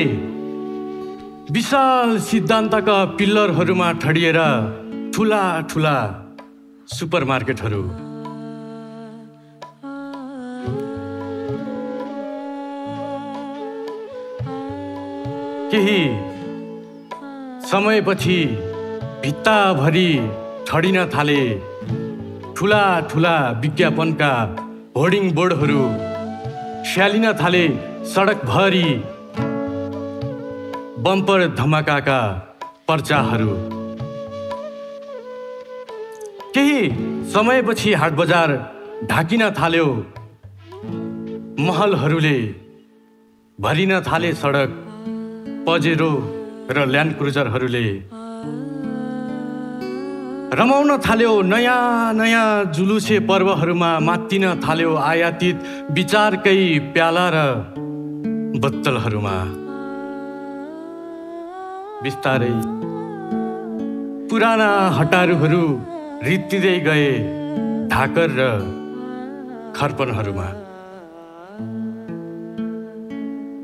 विशाल सिद्धान्तका पिल्लरहरूमा ठडिएर ठुला ठुला सुपर मार्केटहरू केही समयपछि भित्ताभरि ठडिन थाले ठुला ठुला विज्ञापनका होर्डिङ बोर्डहरू स्यालिन थाले सडकभरि बम्पर धमाकाका पर्चाहरू। केही समयपछि हाट बजार ढाकिन थाल्यो। महलहरूले भरिन थाले सडक पजेरो र ल्यान्ड क्रुजरहरूले। रमाउन थाल्यो नयाँ नयाँ जुलुसे पर्वहरूमा मात्तिन थाल्यो आयातित विचारकै प्याला र बत्तलहरूमा। बिस्तारै। पुराना हटारूहरू रित्तिँदै गए ढाकर र खर्पनहरूमा।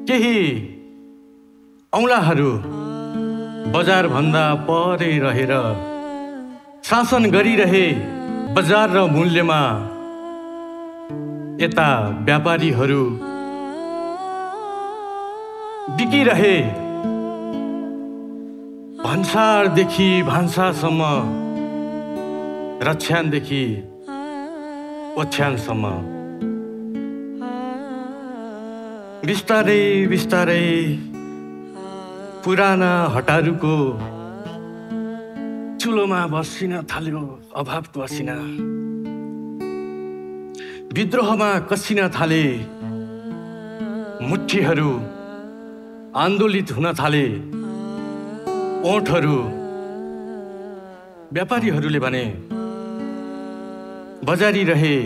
केही औँलाहरू बजारभन्दा परै रहेर शासन गरिरहे बजार र मूल्यमा यता व्यापारीहरू बिकिरहे। भन्सारदेखि भान्सासम्म रक्षानदेखि ओछ्यानसम्म। बिस्तारै बिस्तारै पुराना हटारूको चुलोमा बसिन थाल्यो अभावको असिना विद्रोहमा कसिन थाले मुठीहरू आन्दोलित हुन थाले। ओठहरू। व्यापारीहरूले भने बजारी रहे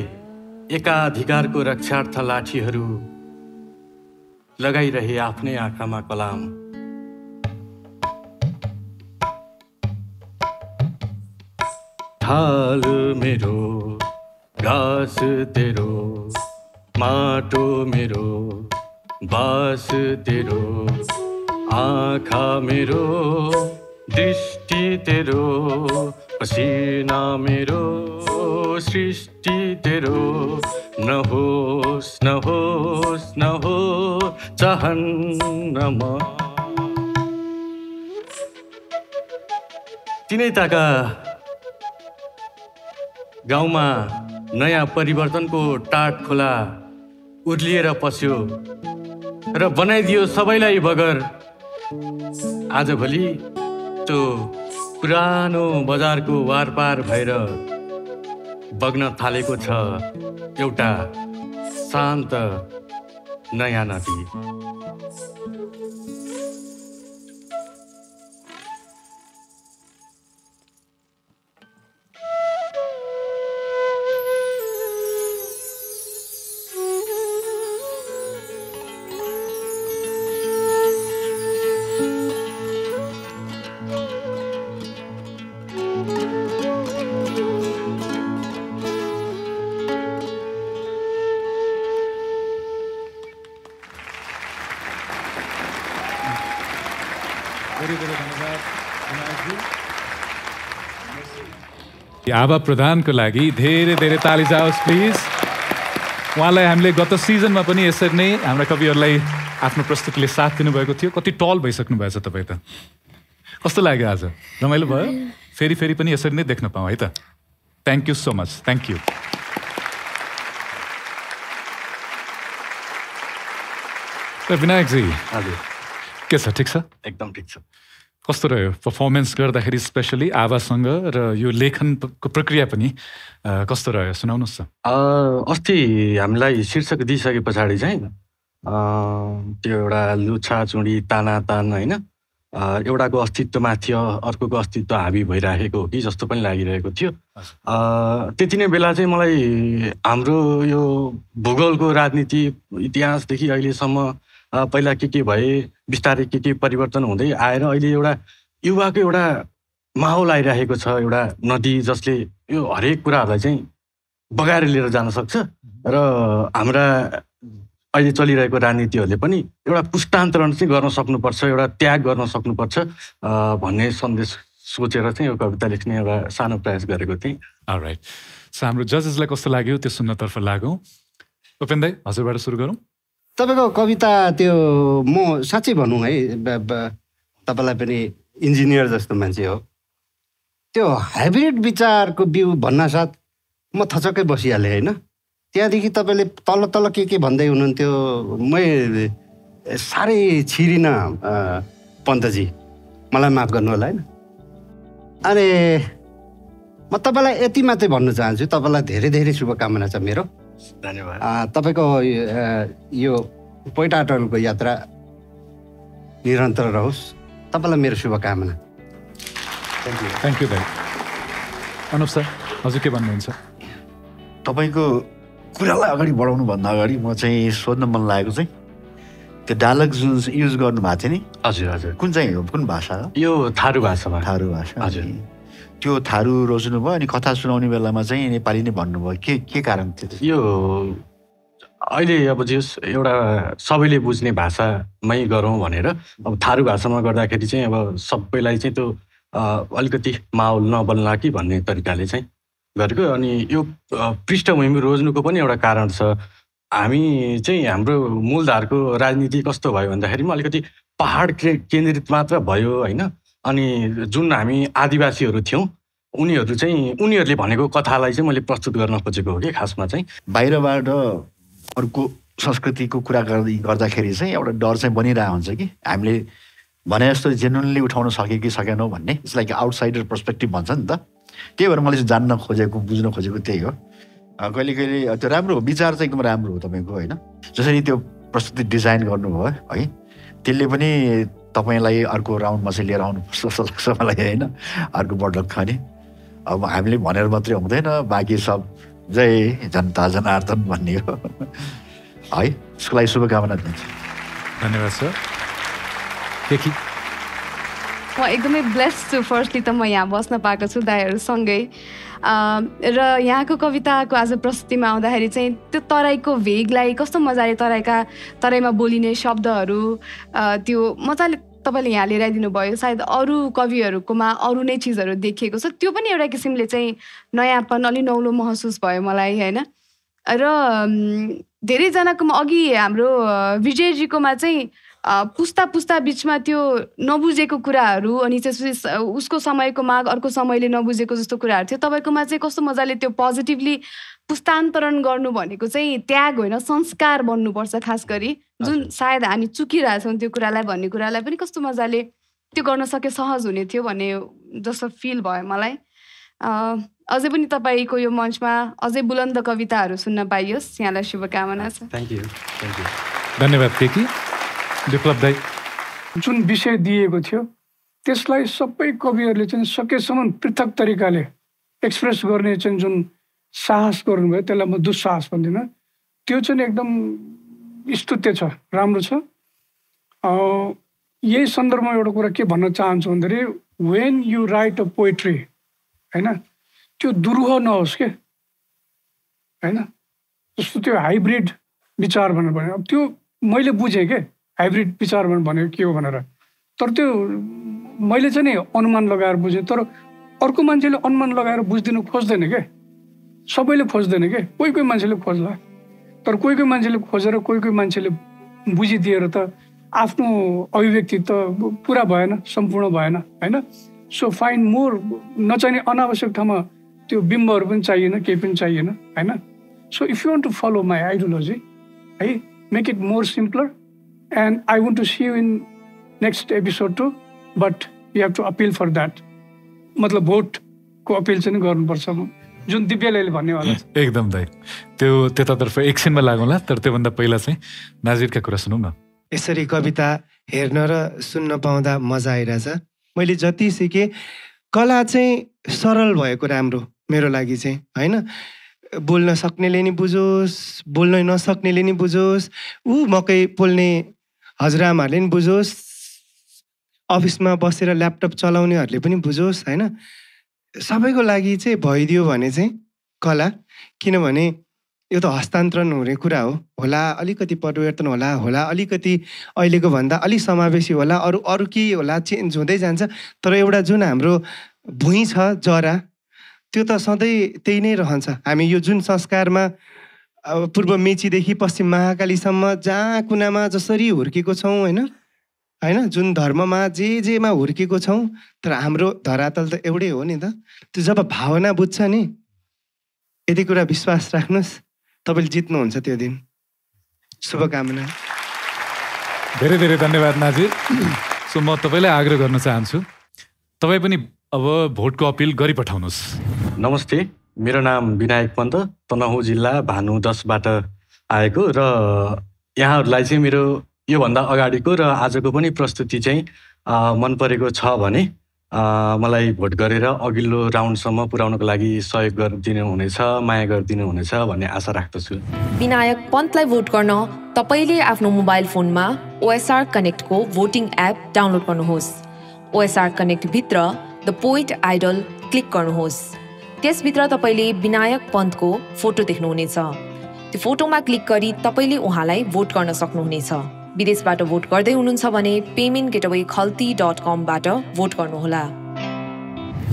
एकाधिकारको रक्षार्थ लाठीहरू। लगाइरहे आफ्नै आँखामा कलाम। ढाल मेरो घाँस तेरो माटो मेरो बास तेरो। आँखा मेरो दृष्टि तेरो पसिना मेरो सृष्टि तेरो नहोस् नहोस् नहो चाहन्न म तिनै ताका गाउँमा नयाँ परिवर्तनको टाट खोला उर्लिएर पस्यो र बनाइदियो सबैलाई बगर। आजभोलि त्यो पुरानो बजारको वारपार भएर बग्न थालेको छ एउटा शान्त नयाँ नदी। आभा प्रधानको लागि धेरै धेरै ताली जाओस् प्लिज उहाँलाई हामीले गत सिजनमा पनि यसरी नै हाम्रा कविहरूलाई आफ्नो प्रस्तुतिले साथ दिनुभएको थियो। कति टल भइसक्नु भएछ तपाईँ त। कस्तो लाग्यो आज? रमाइलो भयो? फेरि फेरि पनि यसरी नै देख्न पाऊँ है त? Thank you so much thank you Vinayakji हजुर। के छ? ठिक छ? एकदम ठिक छ। कस्तो रह्यो? पर्फर्मेन्स गर्दाखेरि स्पेसली आवासँग र यो लेखनको प्रक्रिया पनि कस्तो रह्यो? सुनाउनुहोस् न अस्ति हामीलाई शीर्षक दिइसके पछाडि चाहिँ त्यो एउटा लुछा चुडी ताना तान होइन एउटाको अस्तित्वमाथि अर्कोको अस्तित्व हाबी भइराखेको हो कि जस्तो पनि लागिरहेको थियो। त्यति नै बेला चाहिँ मलाई हाम्रो यो भूगोलको राजनीति इतिहासदेखि अहिलेसम्म पहिला के के भए बिस्तारै के के परिवर्तन हुँदै आएर अहिले एउटा युवाको एउटा माहौल आइरहेको छ एउटा नदी जसले यो हरेक कुराहरूलाई चाहिँ बगाएर लिएर जान सक्छ। र हाम्रा अहिले चलिरहेको राजनीतिहरूले पनि एउटा पुष्टान्तरण चाहिँ गर्न सक्नुपर्छ एउटा त्याग गर्न सक्नुपर्छ भन्ने सन्देश सोचेर चाहिँ यो कविता लेख्ने एउटा सानो प्रयास गरेको थिएँ। राइट सो हाम्रो जजेसलाई कस्तो लाग्यो त्यो सुन्नतर्फ लागौँ। उपेन दाई हजुरबाट सुरु गरौँ। तपाईँको कविता त्यो म साँच्चै भनौँ है तपाईँलाई पनि इन्जिनियर जस्तो मान्छे हो। त्यो हाइब्रिड विचारको बिउ भन्नासाथ म थचक्कै बसिहालेँ होइन। त्यहाँदेखि तपाईँले तल तल के के भन्दै हुनुहुन्थ्यो मै साह्रै छिरिनँ पन्तजी मलाई माफ गर्नु होला होइन। अनि म तपाईँलाई यति मात्रै भन्न चाहन्छु तपाईँलाई धेरै धेरै शुभकामना छ मेरो। धन्यवाद। तपाईँको यो पोइटाटलको यात्रा निरन्तर रहोस्। तपाईँलाई मेरो शुभकामना। थ्याङ्क यू थ्याङ्क यू दाई अनुप सर हजुर के भन्नुहुन्छ? तपाईँको कुरालाई अगाडि बढाउनुभन्दा अगाडि म चाहिँ सोध्न मन लागेको चाहिँ त्यो डायलग जुन युज गर्नुभएको थियो नि हजुर हजुर। कुन चाहिँ हो? कुन भाषा हो? यो थारू भाषामा। थारू भाषा। हजुर। त्यो थारू रोज्नुभयो अनि कथा सुनाउने बेलामा चाहिँ नेपाली नै भन्नुभयो के के कारण थियो? यो अहिले अब जस एउटा सबैले बुझ्ने भाषामै गरौँ भनेर अब थारू भाषामा गर्दाखेरि चाहिँ अब सबैलाई चाहिँ त्यो अलिकति माहौल नबल्ला कि भन्ने तरिकाले चाहिँ गरेको अनि यो पृष्ठभूमि रोज्नुको पनि एउटा कारण छ। हामी चाहिँ हाम्रो मूलधारको राजनीति कस्तो भयो भन्दाखेरिमा अलिकति पहाड केन्द्रित मात्र भयो होइन। अनि जुन हामी आदिवासीहरू थियौँ उनीहरू चाहिँ उनीहरूले भनेको कथालाई चाहिँ मैले प्रस्तुत गर्न खोजेको हो कि खासमा चाहिँ। बाहिरबाट अर्को संस्कृतिको कुरा गर्दै गर्दाखेरि चाहिँ एउटा डर चाहिँ बनिरहेको हुन्छ कि। हामीले भने जस्तो जेन्युनली उठाउन सक्यो कि सकेनौँ भन्ने। इट्स लाइक आउटसाइडर पर्सपेक्टिभ भन्छ नि त। त्यही भएर मैले चाहिँ जान्न खोजेको बुझ्न खोजेको त्यही हो। कहिले कहिले त्यो राम्रो हो। विचार चाहिँ एकदम राम्रो हो तपाईँको होइन। जसरी त्यो प्रस्तुति डिजाइन गर्नुभयो है। त्यसले पनि तपाईँलाई अर्को राउन्डमा चाहिँ लिएर आउनुपर्छ जस्तो लाग्छ मलाई होइन? अर्को पटक खाने। अब हामीले भनेर मात्रै हुँदैन बाँकी सब जय जनता जनार्दन भन्ने हो। है यसको लागि शुभकामना दिन्छु। धन्यवाद सर। म एकदमै ब्लेस्ड छु फर्स्टली त म यहाँ बस्न पाएको छु दाईहरूसँगै। र यहाँको कविताको आज प्रस्तुतिमा आउँदाखेरि चाहिँ त्यो तराईको भेगलाई कस्तो मजाले तराईका तराईमा बोलिने शब्दहरू त्यो मजाले तपाईँले यहाँ लिएर भयो सायद अरू कविहरूकोमा अरू नै चिजहरू देखिएको छ। त्यो पनि एउटा किसिमले चाहिँ नयाँपन अलि नौलो महसुस भयो मलाई होइन? र धेरैजनाकोमा अघि हाम्रो विजयजीकोमा चाहिँ पुस्ता पुस्ता बिचमा त्यो नबुझेको कुराहरू अनि त्यसपछि उसको समयको माग अर्को समयले नबुझेको जस्तो कुराहरू थियो। तपाईँकोमा चाहिँ कस्तो मजाले त्यो पोजिटिभली पुस्तान्तरण गर्नु भनेको चाहिँ त्याग होइन संस्कार बन्नुपर्छ खास गरी। जुन सायद हामी चुकिरहेछौँ त्यो कुरालाई भन्ने कुरालाई पनि कस्तो मजाले त्यो गर्न सके सहज हुने थियो भन्ने जस्तो फिल भयो मलाई। अ, अझै पनि तपाईँको यो मञ्चमा अझै बुलन्द कविताहरू सुन्न पाइयोस्। यहाँलाई शुभकामना छ। थ्याङ्क यू थ्याङ्क यू धन्यवाद विप्लव दाई। जुन विषय दिएको थियो त्यसलाई सबै कविहरूले चाहिँ सकेसम्म पृथक तरिकाले एक्सप्रेस गर्ने चाहिँ जुन साहस गर्नुभयो त्यसलाई म दुस्साहस भन्दिनँ। त्यो चाहिँ एकदम स्तुत्य छ राम्रो छ। यही सन्दर्भमा एउटा कुरा के भन्न चाहन्छु भन्दाखेरि when you write a poetry होइन त्यो दुरूह नहोस् के? होइन जस्तो त्यो हाइब्रिड विचार भनेर भन्यो त्यो मैले बुझेँ के? हाइब्रिड विचार भनेको के हो भनेर। तर त्यो मैले चाहिँ नि अनुमान लगाएर बुझेँ तर अर्को मान्छेले अनुमान लगाएर बुझिदिनु खोज्दैन के? सबैले खोज्दैन के? कोही कोही मान्छेले खोज्ला। तर कोही कोही मान्छेले खोजेर कोही कोही मान्छेले बुझिदिएर त आफ्नो अभिव्यक्ति त पुरा भएन सम्पूर्ण भएन होइन? सो फाइन्ड मोर नचाहिने अनावश्यक ठाउँमा त्यो बिम्बहरू पनि चाहिएन केही पनि चाहिएन होइन? So if you want to follow my ideology है make it more simpler and I want to see you in next episode to but you have to appeal for that मतलब भोटको अपिल चाहिँ गर्नुपर्छ म। जुन दिव्याले भन्नेवाला छ। एकदम दाइ त्यो त्यतातर्फ एकछिनमा लागौँला तर त्योभन्दा पहिला चाहिँ नाजिरका कुरा सुनौँ न। यसरी कविता हेर्न र सुन्न पाउँदा मजा आइरहेछ। मैले जति सिकेँ कला चाहिँ सरल भएको राम्रो मेरो लागि चाहिँ होइन? बोल्न सक्नेले नि बुझोस् बोल्न नसक्नेले नि बुझोस् ऊ मकै पोल्ने हजुरआमाहरूले नि बुझोस् अफिसमा बसेर ल्यापटप चलाउनेहरूले पनि बुझोस् होइन? सबैको लागि चाहिँ भइदियो भने चाहिँ कला किनभने यो त हस्तान्तरण हुने कुरा हो। होला अलिकति परिवर्तन होला होला अलिकति अहिलेको भन्दा अलिक समावेशी होला अरू अरू के होला चेन्ज हुँदै जान्छ। तर एउटा जुन हाम्रो भुइँ छ जरा त्यो त सधैँ त्यही नै रहन्छ। हामी यो जुन संस्कारमा अब पूर्व मेचीदेखि पश्चिम महाकालीसम्म जहाँ कुनामा जसरी हुर्केको छौँ होइन? होइन? जुन धर्ममा जे जेमा हुर्केको छौँ तर हाम्रो धरातल त एउटै हो नि त। त्यो जब भावना बुझ्छ नि यति कुरा विश्वास राख्नुहोस्। तपाईँले जित्नुहुन्छ त्यो दिन। शुभकामना। धेरै धेरै धन्यवाद नाजिर सो म तपाईँलाई आग्रह गर्न चाहन्छु। तपाईँ पनि अब भोटको अपिल गरिपठाउनुहोस्। नमस्ते। मेरो नाम विनायक पन्त तनहुँ जिल्ला भानु दसबाट आएको र यहाँहरूलाई चाहिँ मेरो योभन्दा अगाडिको र आजको पनि प्रस्तुति चाहिँ मन परेको छ भने मलाई भोट गरेर अघिल्लो राउन्डसम्म पुर्याउनको लागि सहयोग गरिदिनु हुनेछ माया गरिदिनु हुनेछ भन्ने आशा राख्दछु। विनायक पन्तलाई भोट गर्न तपाईँले आफ्नो मोबाइल फोनमा ओएसआर कनेक्टको भोटिङ एप डाउनलोड गर्नुहोस्। ओएसआर कनेक्टभित्र द पोइट आइडल क्लिक गर्नुहोस्। त्यसभित्र तपाईँले विनायक पन्तको फोटो देख्नुहुनेछ। त्यो फोटोमा क्लिक गरी तपाईँले उहाँलाई भोट गर्न सक्नुहुनेछ। विदेशबाट भोट गर्दै हुनुहुन्छ भने पेमेन्ट गेटवे खल्ती डट कमबाट भोट गर्नुहोला।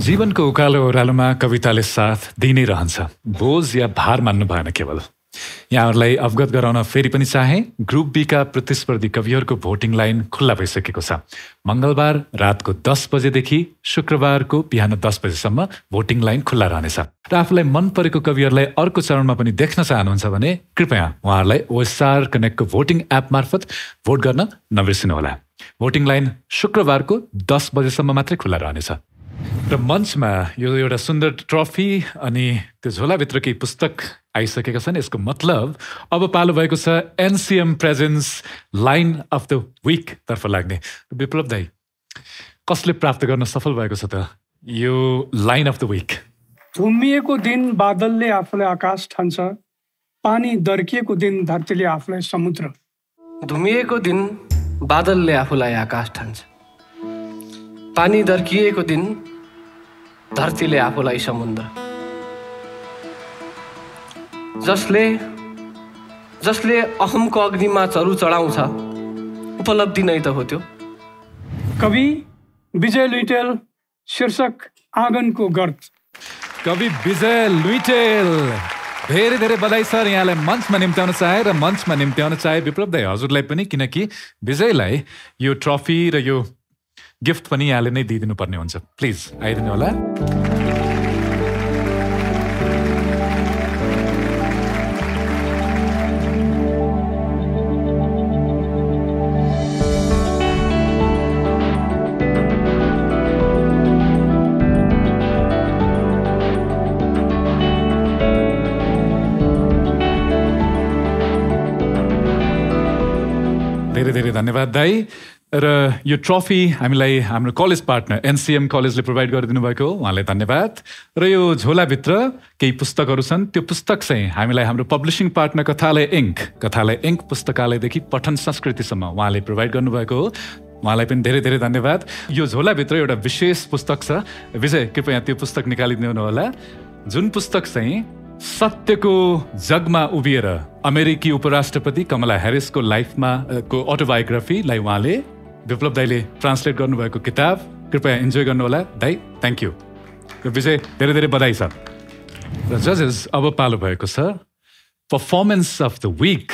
जीवनको उकालो ओह्रालोमा कविताले साथ दिइ नै रहन्छ। बोझ या भार मान्नु भएन केवल। यहाँहरूलाई अवगत गराउन फेरि पनि चाहे ग्रुप बीका प्रतिस्पर्धी कविहरूको भोटिङ लाइन खुल्ला भइसकेको छ। मङ्गलबार रातको दस बजेदेखि शुक्रबारको बिहान दस बजेसम्म भोटिङ लाइन खुल्ला रहनेछ। र आफूलाई मन परेको कविहरूलाई अर्को चरणमा पनि देख्न चाहनुहुन्छ भने कृपया उहाँहरूलाई ओएसआर कनेक्टको भोटिङ एप मार्फत भोट गर्न नबिर्सिनुहोला। भोटिङ लाइन शुक्रबारको दस बजेसम्म मात्रै खुल्ला रहनेछ। र मञ्चमा यो एउटा सुन्दर ट्रफी अनि त्यो झोलाभित्र केही पुस्तक आइसकेका छन्। यसको मतलब अब पालो भएको छ NCM presents line of the week तर्फ लाग्ने। विप्लव दाई कसले प्राप्त गर्न सफल भएको छ त यो लाइन अफ द विक? झुम्मिएको दिन बादलले आफूलाई आकाश ठान्छ पानी दर्किएको दिन धरतीले आफूलाई समुद्र। धुमिएको दिन बादलले आफूलाई आकाश ठान्छ पानी दर्किएको दिन धरतीले आफूलाई समुद्र। जसले जसले अहमको अग्निमा चरु चढाउँछ उपलब्धि नै त हो त्यो। कवि विजय लुइटेल शीर्षक आँगनको गर्द कवि विजय लुइटेल धेरै धेरै बधाई सर यहाँलाई मञ्चमा निम्त्याउन चाहे र मञ्चमा निम्त्याउन चाहे विप्लव दाई हजुरलाई पनि किनकि विजयलाई यो ट्रफी र यो गिफ्ट पनि यहाँले नै दिइदिनु पर्ने हुन्छ। प्लिज आइदिनु होला। धेरै धेरै धन्यवाद दाई। र यो ट्रफी हामीलाई हाम्रो कलेज पार्टनर एनसिएम कलेजले प्रोभाइड गरिदिनु भएको। हो उहाँलाई धन्यवाद। र यो झोलाभित्र केही पुस्तकहरू छन्। त्यो पुस्तक चाहिँ हामीलाई हाम्रो publishing partner Kathalaya Inc Kathalaya Inc पुस्तकालयदेखि पठन संस्कृतिसम्म उहाँले प्रोभाइड गर्नुभएको हो। उहाँलाई पनि धेरै धेरै धन्यवाद। यो झोलाभित्र एउटा विशेष पुस्तक छ। विजय कृपया त्यो पुस्तक निकालिदिनु होला। जुन पुस्तक चाहिँ सत्यको जगमा उभिएर अमेरिकी उपराष्ट्रपति कमला ह्यारिसको लाइफमा को अटोबायोग्राफीलाई उहाँले विप्लव दाईले ट्रान्सलेट गर्नुभएको किताब कृपया इन्जोय गर्नुहोला दाई थ्याङ्क यू र विजय धेरै धेरै बधाई छ। र जजेस अब पालो भएको छ। पर्फर्मेन्स अफ द विक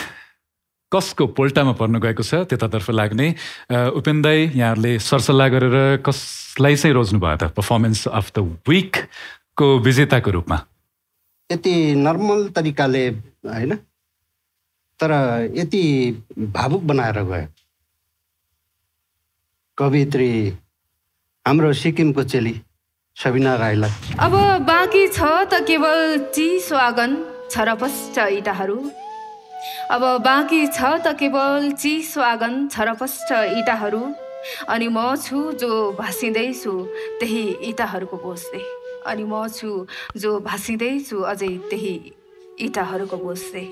कसको पोल्टामा पर्न गएको छ त्यतातर्फ लाग्ने उपेन दाई यहाँहरूले सरसल्लाह गरेर कसलाई चाहिँ रोज्नु भयो त? पर्फर्मेन्स अफ द विकको विजेताको रूपमा। यति नर्मल तरिकाले होइन? तर यति भावुक बनाएर गयो। कवित्री हाम्रो सिक्किमको चेली सबिना राईलाई। अब बाँकी छ त केवल चिसो आँगन छरपष्ट इँटाहरू। अब बाँकी छ त केवल चिसो आँगन छरपष्ट इँटाहरू। अनि म छु जो भाँसिँदैछु त्यही इँटाहरूको बोझले अनि म छु जो भाँसिँदैछु अझै त्यही इँटाहरूको बोझले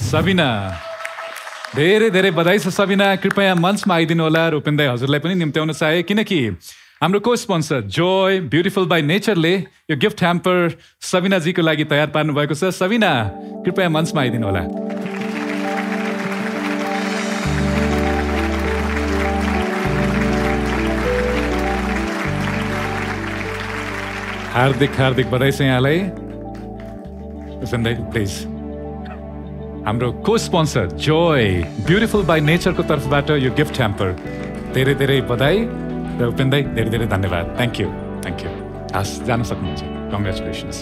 सबिना धेरै धेरै बधाई छ सबिना। कृपया मञ्चमा आइदिनु होला रूपेन दाई हजुरलाई पनि निम्त्याउन चाहे। किनकि हाम्रो को स्पोन्सर जोय ब्युटिफुल बाई नेचरले यो गिफ्ट ह्याम्पर सबिनाजीको लागि तयार पार्नु भएको छ। सबिना कृपया मञ्चमा आइदिनु होला हार्दिक हार्दिक बधाई छ यहाँलाई। प्लिज हाम्रो को स्पोन्सर जोय ब्युटिफुल बाई नेचरको तर्फबाट यो गिफ्ट ह्याम्पर धेरै धेरै बधाई र उपेन दाई धेरै धेरै धन्यवाद. थ्याङ्क यू थ्याङ्क यू हस् जान सक्नुहुन्छ. कङ्ग्रेचुलेसन्स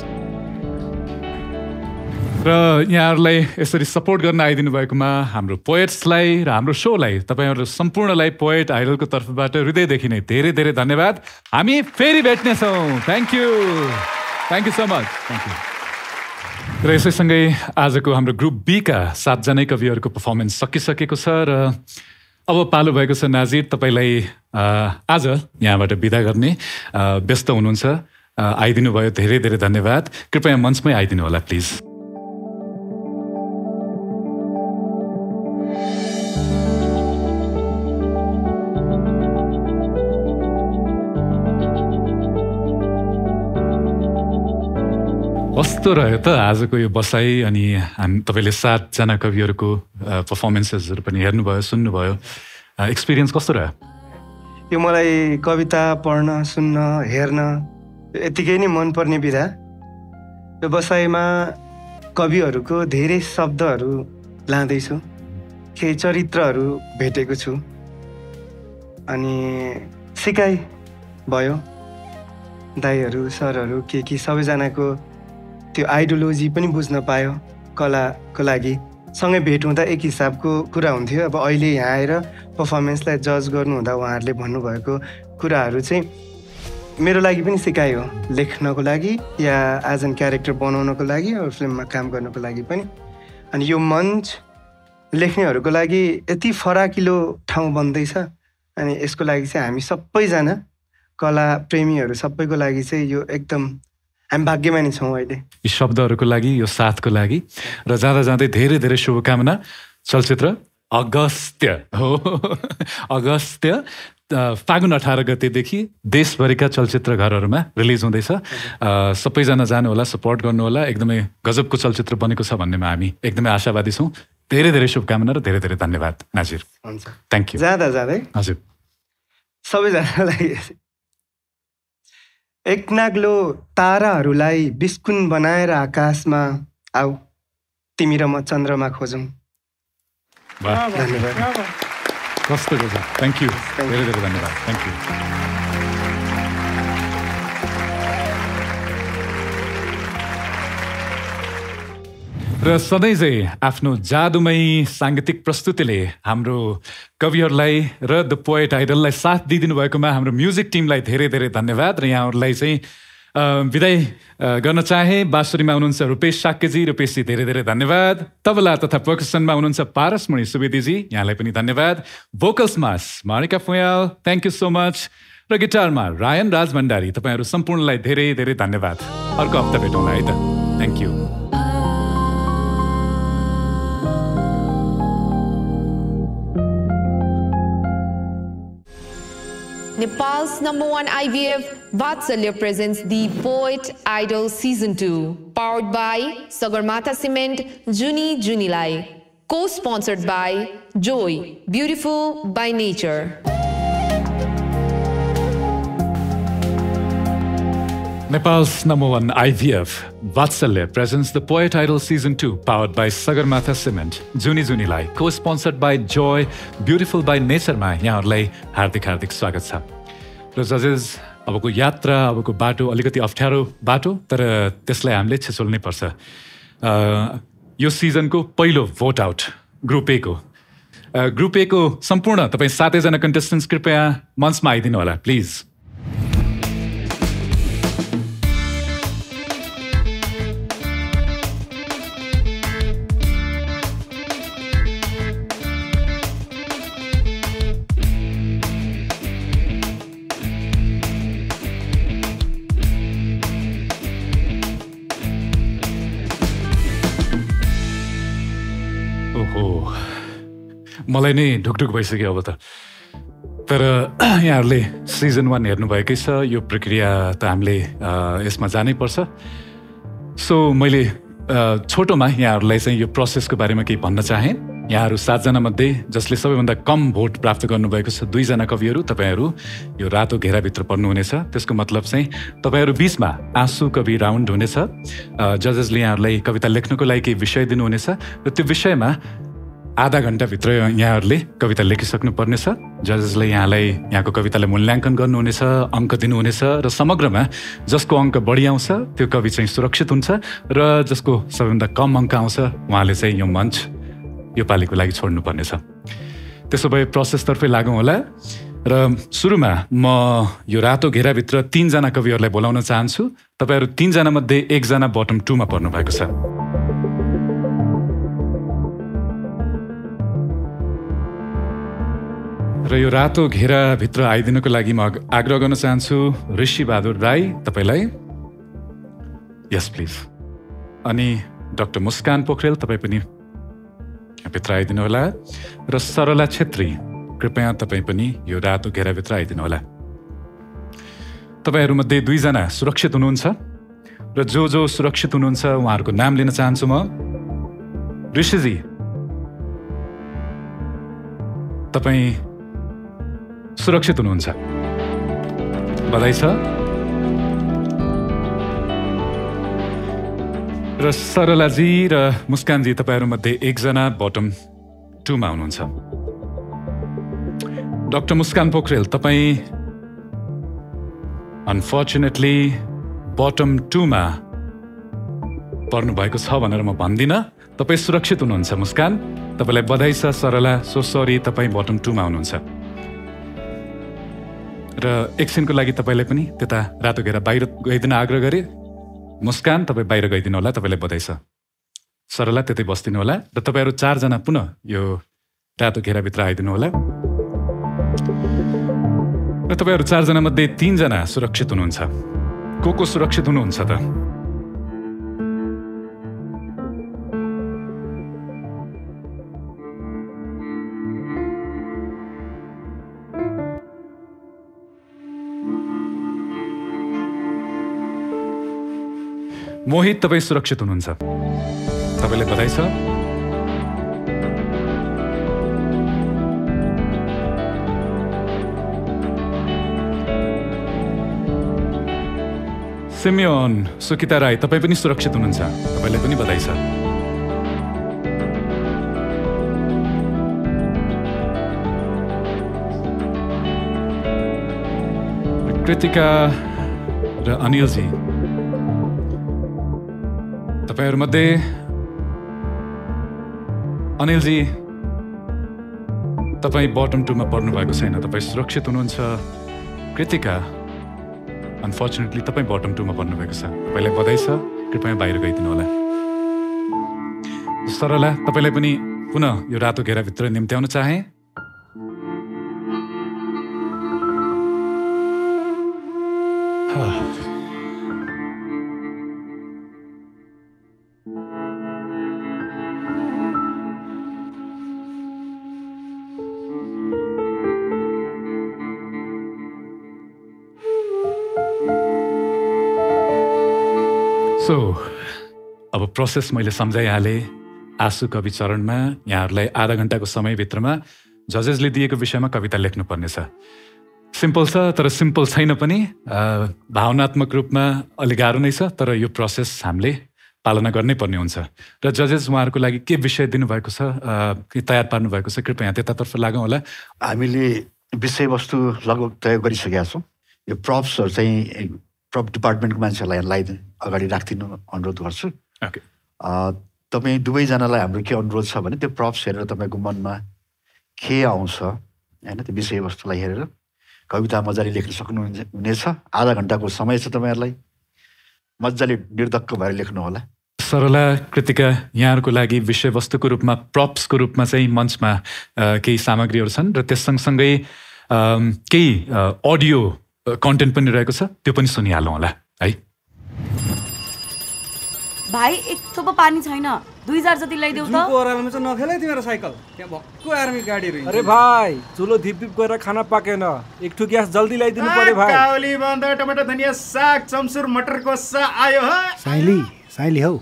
र यहाँहरूलाई यसरी सपोर्ट गर्न आइदिनु भएकोमा हाम्रो पोएट्सलाई र हाम्रो सोलाई तपाईँहरू सम्पूर्णलाई पोएट आइडलको तर्फबाट हृदयदेखि नै धेरै धेरै धन्यवाद। हामी फेरि भेट्नेछौँ। Thank you thank you so much thank you र यसैसँगै आजको हाम्रो ग्रुप बीका सातजनै कविहरूको पर्फर्मेन्स सकिसकेको छ र अब पालो भएको छ नाजिर तपाईँलाई आज यहाँबाट बिदा गर्ने व्यस्त हुनुहुन्छ। आइदिनु भयो धेरै धेरै धन्यवाद। कृपया मञ्चमै आइदिनु होला प्लिज। कस्तो रह्यो त आजको यो बसाइ अनि हामी तपाईँले सातजना कविहरूको पर्फर्मेन्सेसहरू पनि हेर्नुभयो सुन्नुभयो। एक्सपिरियन्स कस्तो रह्यो? यो मलाई कविता पढ्न सुन्न हेर्न यत्तिकै नै मनपर्ने विधा यो बसाइमा कविहरूको धेरै शब्दहरू लाँदैछु केही चरित्रहरू भेटेको छु। अनि सिकाइ भयो। दाईहरू सरहरू के के सबैजनाको त्यो आइडियोलोजी पनि बुझ्न पायो कलाको लागि। सँगै भेट हुँदा एक हिसाबको कुरा हुन्थ्यो। अब अहिले यहाँ आएर पर्फर्मेन्सलाई जज गर्नुहुँदा उहाँहरूले भन्नुभएको कुराहरू चाहिँ मेरो लागि पनि सिकाइ हो लेख्नको लागि या एज एन क्यारेक्टर बनाउनको लागि अरू फिल्ममा काम गर्नको लागि पनि। अनि यो मञ्च लेख्नेहरूको लागि यति फराकिलो ठाउँ बन्दैछ। अनि यसको लागि चाहिँ हामी सबैजना कला प्रेमीहरू सबैको लागि चाहिँ यो एकदम हामी भाग्यमानी छौँ अहिले। यी शब्दहरूको लागि यो साथको लागि र जाँदा जाँदै धेरै धेरै शुभकामना। चलचित्र अगस्त्य हो। (laughs) अगस्त्य फागुन अठार गतेदेखि देशभरिका चलचित्र घरहरूमा रिलिज हुँदैछ। सबैजना जानुहोला सपोर्ट गर्नुहोला। एकदमै गजबको चलचित्र बनेको छ भन्नेमा हामी एकदमै आशावादी छौँ। धेरै धेरै शुभकामना र धेरै धेरै धन्यवाद नाजिर। हुन्छ। थ्याङ्क यू जाँदा जाँदै हजुर। सबैजनालाई एक नाग्लो ताराहरूलाई बिस्कुन बनाएर आकाशमा आऊ। तिमी र म चन्द्रमा खोजौँ। धन्यवाद। कस्तो थ्याङ्क यू धेरै धेरै धन्यवाद। थ्याङ्क यू र चाहिँ आफ्नो जादुमय साङ्गीतिक प्रस्तुतिले हाम्रो कविहरूलाई र द पोएट आइडललाई साथ दिइदिनु भएकोमा हाम्रो म्युजिक टिमलाई धेरै धेरै धन्यवाद र यहाँहरूलाई चाहिँ अ, गर्न चाहे। बाँसुरीमा हुनुहुन्छ रुपेश साक्यजी रुपेशजी धेरै धेरै धन्यवाद। तबला तथा पर्कसनमा हुनुहुन्छ पारसमणि सुवेदीजी यहाँलाई पनि धन्यवाद। भोकल्समा Marika Phuyal thank you so much र गिटारमा रायन राज भण्डारी तपाईँहरू सम्पूर्णलाई धेरै धेरै धन्यवाद। अर्को हप्ता भेटौँला है त। Thank you Nepal's number one IVF Vatsalya presents the Poet Idol Season 2, powered by Sagarmatha Cement, Juni Junilai, co-sponsored by Joy, Beautiful by Nature. Nepal's number one IVF Vatsalya presents the Poet Idol Season 2, powered by Sagarmatha Cement, Juni Junilai, co-sponsored by Joy, Beautiful by Natureमा यहाँहरूलाई हार्दिक हार्दिक स्वागत छ र जजेस अबको यात्रा अबको बाटो अलिकति अप्ठ्यारो बाटो तर त्यसलाई हामीले छिचोल्नै पर्छ यो सिजनको पहिलो भोट आउट ग्रुप एको ग्रुप एको सम्पूर्ण तपाईँ सातैजना कन्टेस्टेन्ट्स कृपया मञ्चमा आइदिनु होला प्लिज मलाई नै ढुकढुक भइसक्यो अब त। तर (clears throat) यहाँहरूले सिजन वान हेर्नुभएकै छ यो प्रक्रिया त हामीले यसमा जानै पर्छ। सो मैले छोटोमा यहाँहरूलाई चाहिँ यो प्रोसेसको बारेमा केही भन्न चाहेँ। यहाँहरू सातजना मध्ये जसले सबैभन्दा कम भोट प्राप्त गर्नुभएको छ दुईजना कविहरू तपाईँहरू यो रातो घेराभित्र पर्नुहुनेछ। त्यसको मतलब चाहिँ तपाईँहरू बिचमा आँसु कवि राउन्ड हुनेछ। जजेसले यहाँहरूलाई कविता लेख्नको लागि केही विषय दिनुहुनेछ। र त्यो विषयमा आधा घन्टाभित्र यहाँहरूले कविता लेखिसक्नु पर्नेछ जजेसले यहाँलाई यहाँको कवितालाई मूल्याङ्कन गर्नुहुनेछ अङ्क दिनुहुनेछ र समग्रमा जसको अङ्क बढी आउँछ त्यो कवि चाहिँ सुरक्षित हुन्छ र जसको सबैभन्दा कम अङ्क आउँछ उहाँले चाहिँ यो मञ्च यो पालिको लागि छोड्नुपर्नेछ त्यसो भए प्रोसेसतर्फै लागौँ होला र सुरुमा म यो रातो घेराभित्र तिनजना कविहरूलाई बोलाउन चाहन्छु। तपाईँहरू तिनजना मध्ये एकजना बटम टूमा पर्नु भएको छ। र यो रातो घेराभित्र आइदिनको लागि म आग- आग्रह गर्न चाहन्छु। ऋषि बहादुर राई तपाईँलाई? यस प्लिज अनि डक्टर मुस्कान पोखरेल तपाईँ पनि भित्र आइदिनु होला र सरला छेत्री कृपया तपाईँ पनि यो रातो घेराभित्र आइदिनु होला तपाईँहरूमध्ये दुईजना सुरक्षित हुनुहुन्छ। र जो जो सुरक्षित हुनुहुन्छ उहाँहरूको नाम लिन चाहन्छु म। ऋषिजी तपाईँ सुरक्षित हुनुहुन्छ। बधाई छ। र सरलाजी र मुस्कानजी तपाईँहरूमध्ये एकजना बटम टूमा हुनुहुन्छ। डक्टर मुस्कान पोखरेल तपाईँ अनफर्चुनेटली बटम टूमा पर्नुभएको छ भनेर म भन्दिनँ। तपाईँ सुरक्षित हुनुहुन्छ मुस्कान। तपाईँलाई बधाई छ सरला। सो सरी तपाईँ बटम टूमा हुनुहुन्छ। र एकछिनको लागि तपाईँलाई पनि त्यता रातो घेरा बाहिर गइदिन आग्रह गरेँ। मुस्कान तपाईँ बाहिर गइदिनु होला तपाईँलाई बधाई छ। सरला त्यतै बस्दिनु होला र तपाईँहरू चारजना पुनः यो रातो घेराभित्र आइदिनु होला। र तपाईँहरू चारजना मध्ये तिनजना सुरक्षित हुनुहुन्छ। को को सुरक्षित हुनुहुन्छ त? मोहित तपाईँ सुरक्षित हुनुहुन्छ तपाईँलाई बधाई छ सिमियोन सुकिता राई तपाईँ पनि सुरक्षित हुनुहुन्छ तपाईँलाई पनि बधाई छ कृतिका र अनिलजी तपाईँहरूमध्ये अनिलजी तपाईँ बटम टूमा पर्नु भएको छैन तपाईँ सुरक्षित हुनुहुन्छ। कृतिका अनफर्चुनेटली तपाईँ बटम टूमा पर्नुभएको छ। तपाईँलाई बधाई छ कृपया बाहिर गइदिनु होला। सरला तपाईँलाई पनि पुनः यो रातो घेराभित्र निम्त्याउन चाहे। प्रोसेस मैले सम्झाइहालेँ। आँसु कवि चरणमा यहाँहरूलाई आधा घन्टाको समयभित्रमा जजेसले दिएको विषयमा कविता लेख्नुपर्नेछ। सिम्पल छ तर सिम्पल छैन पनि भावनात्मक रूपमा अलिक गाह्रो नै छ तर यो प्रोसेस हामीले पालना गर्नै पर्ने हुन्छ। र जजेस उहाँहरूको लागि के विषय दिनुभएको छ के तयार पार्नु भएको छ कृपया त्यतातर्फ लागौँ होला। हामीले विषयवस्तु लगभग तय गरिसकेका छौँ। यो प्रप्सहरू चाहिँ प्रप डिपार्टमेन्टको मान्छेहरूलाई लाई अगाडि राखिदिनु अनुरोध गर्छु। तपाईँ दुवैजनालाई हाम्रो के अनुरोध छ भने त्यो प्रप्स हेरेर तपाईँको मनमा के आउँछ होइन त्यो विषयवस्तुलाई हेरेर कविता मजाले लेख्न सक्नुहुन्छ हुनेछ। आधा घन्टाको समय छ तपाईँहरूलाई। मजाले निर्धक्क भएर लेख्नु होला। सरला कृतिका यहाँहरूको लागि विषयवस्तुको रूपमा प्रप्सको रूपमा चाहिँ मञ्चमा केही सामग्रीहरू छन् र त्यस सँगसँगै केही अडियो कन्टेन्ट पनि रहेको छ। त्यो पनि सुनिहालौँ होला है। भाइ एक थोपो पानी छैन। दुई जार जति ल्याइदेऊ त। ओह्रालोमा चाहिँ नखेलै तिम्रो साइकल। त्यहाँ भक्कु आर्मी गाडीहरू हिँड्छ। अरे भाइ चुलो धिप धिप गरेर खाना पाकेन। एक ठु ग्यास जल्दी ल्याइदिनु पर्यो भाइ। काउली बन्द टमाटर धनियाँ साग चम्सुर मटरको सा आयो ह। साइली साइली हौ।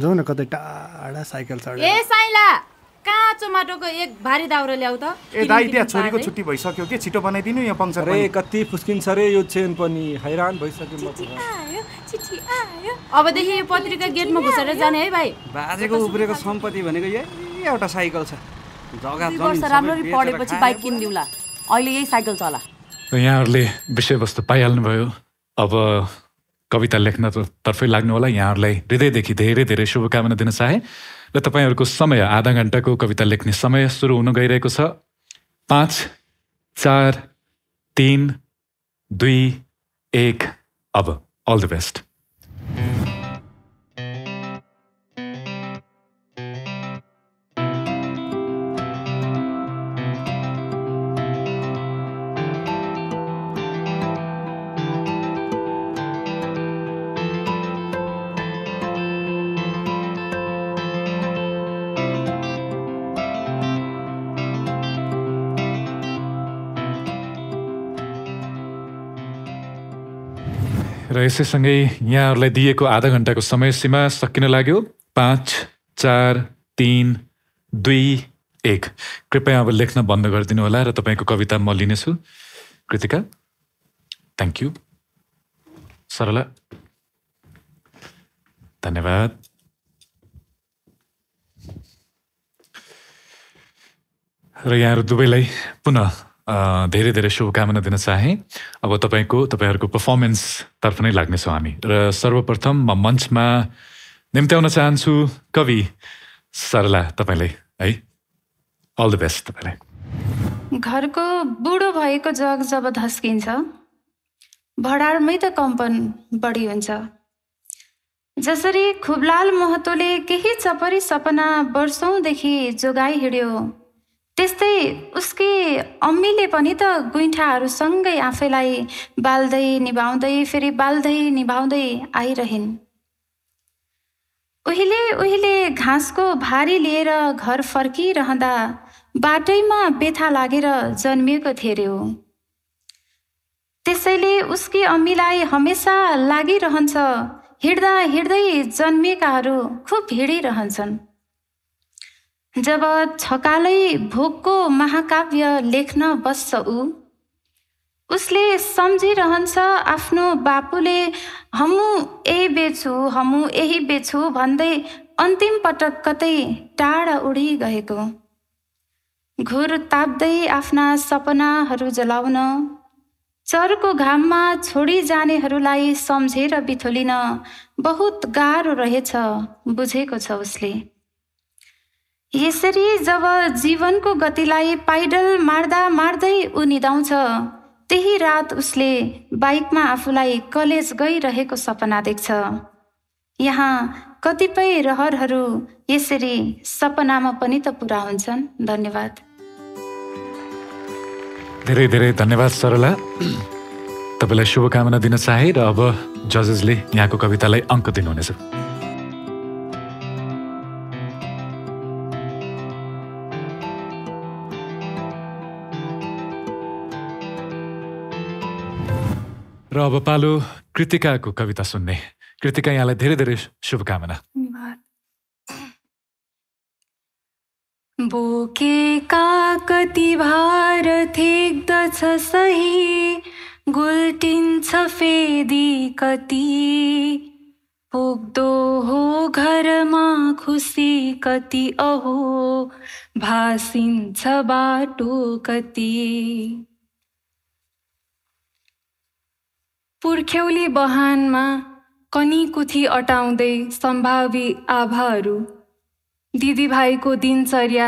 जाउँ न कतै टाढा साइकल चढेर। ए साइला! काँचो माटोको एक भारी दाउरा ल्याऊ त। ए दाइ त्यहाँ छोरीको। छुट्टी भइसक्यो के? छिटो बनाइदिनु यहाँ पङ्क्चर अरे पनि। कति फुस्किन्छ रे यो चेन पनि। हैरान भइसक्यो म त। आयो, चिठी आयो। अबदेखि यो पत्रिका गेटमा घुसेर जाने है भाइ। बाजेको उब्रेको सम्पत्ति भनेको यही एउटा साइकल छ। जग्गा वर्ष राम्ररी पढेपछि। बाइक किनिदिउँला। अहिले यही साइकल चला र यहाँहरूले विषयवस्तु पाइहाल्नुभयो। अब कविता लेख्न त- तर्फै लाग्नु होला। यहाँहरूलाई हृदयदेखि धेरै धेरै शुभकामना दिन चाहे। र तपाईँहरूको समय आधा घन्टाको कविता लेख्ने समय सुरु हुन गइरहेको छ। पाँच चार तिन दुई एक अब अल द बेस्ट यसैसँगै यहाँहरूलाई दिएको आधा घन्टाको समय सीमा सकिन लाग्यो। पाँच चार तिन दुई एक। कृपया अब लेख्न बन्द गरिदिनु होला र तपाईँको कविता म लिनेछु। कृतिका थ्याङ्क यू सरला धन्यवाद। र यहाँहरू दुवैलाई पुनः धेरै धेरै शुभकामना दिन चाहे। अब तपाईँको तपाईँहरूको पर्फर्मेन्सतर्फ नै लाग्नेछौँ हामी। र सर्वप्रथम म मञ्चमा निम्त्याउन चाहन्छु कवि सरला तपाईँलाई है? अल द बेस्ट तपाईँलाई। घरको बुढो भएको जग जब धस्किन्छ भडारमै त कम्पन बढी हुन्छ। जसरी खुबलाल महतोले केही चपरी सपना वर्षौँदेखि जोगाइ हिँड्यो त्यस्तै उसकी अम्मीले पनि त गुइँठाहरूसँगै आफैलाई बाल्दै निभाउँदै फेरि बाल्दै निभाउँदै आइरहन् उहिले उहिले घाँसको भारी लिएर घर फर्किरहँदा बाटैमा बेथा लागेर जन्मिएको थिए रे ऊ। त्यसैले उसकी अम्मीलाई हमेसा लागिरहन्छ हिँड्दा हिँड्दै जन्मिएकाहरू खुब हिँडिरहन्छन् जब छकालै भोकको महाकाव्य लेख्न बस्छ ऊ उसले सम्झिरहन्छ आफ्नो बापुले हमु यही बेछु हमु यही बेछु भन्दै अन्तिम पटक कतै टाढा उडी गएको घुर ताप्दै आफ्ना सपनाहरू जलाउन चरको घाममा छोडी जानेहरूलाई सम्झेर बिथोलिन बहुत गाह्रो रहेछ बुझेको छ उसले। यसरी जब जीवनको गतिलाई पाइडल मार्दा मार्दै ऊ निदाउँछ त्यही रात उसले बाइकमा आफूलाई कलेज गइरहेको सपना देख्छ। यहाँ कतिपय रहरहरू यसरी सपनामा पनि त पुरा हुन्छन्। धन्यवाद। धेरै धेरै धन्यवाद सरला। (clears throat) तपाईँलाई शुभकामना दिन चाहे र अब जजेसले यहाँको कवितालाई अङ्क दिनुहुनेछ। र अब पालो कृतिकाको कविता सुन्ने। कृतिका यहाँलाई धेरै धेरै शुभकामना। बोकेका कति भार थेक्दछ सही गुल्टिन्छ फेदी कति। पुग्दो हो घरमा खुसी कति अहो भासिन्छ बाटो कति। पुर्ख्यौली बहानमा कनीकुथी अटाउँदै सम्भावी आभाहरू। दिदीभाइको दिनचर्या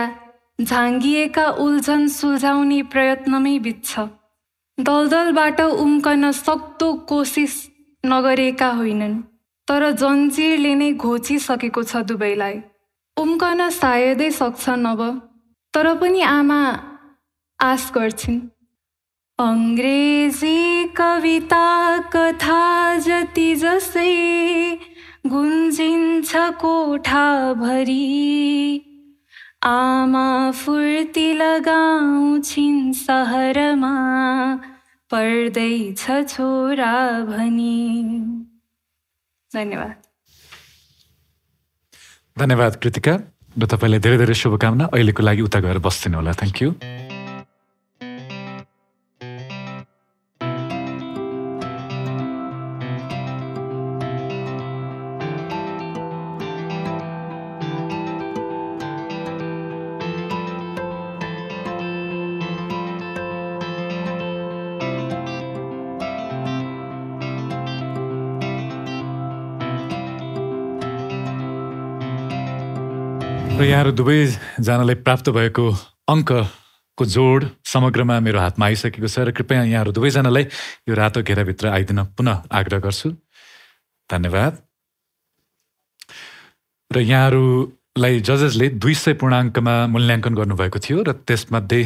झाँगिएका उल्झन सुल्झाउने प्रयत्नमै बित्छ। दलदलबाट उम्कन सक्दो कोसिस नगरेका होइनन् तर जन्जिरले नै घोचिसकेको छ दुवैलाई। उम्कन सायदै सक्छन् अब तर पनि आमा आश गर्छिन्। अङ्ग्रेजी कविता कथा जति जसै गुन्जिन्छ कोठाभरि। आमा फुर्ती लगाउँछिन् सहरमा पढ्दैछ छोरा भनी। धन्यवाद। धन्यवाद कृतिका। र तपाईँलाई धेरै धेरै शुभकामना। अहिलेको लागि उता गएर बस्दिनु होला। थ्याङ्क यू र यहाँहरू दुवैजनालाई प्राप्त भएको अङ्कको जोड समग्रमा मेरो हातमा आइसकेको छ र कृपया यहाँहरू दुवैजनालाई यो रातो घेराभित्र आइदिन पुनः आग्रह गर्छु। धन्यवाद। र यहाँहरूलाई जजेसले दुई सय पूर्णाङ्कमा मूल्याङ्कन गर्नुभएको थियो र त्यसमध्ये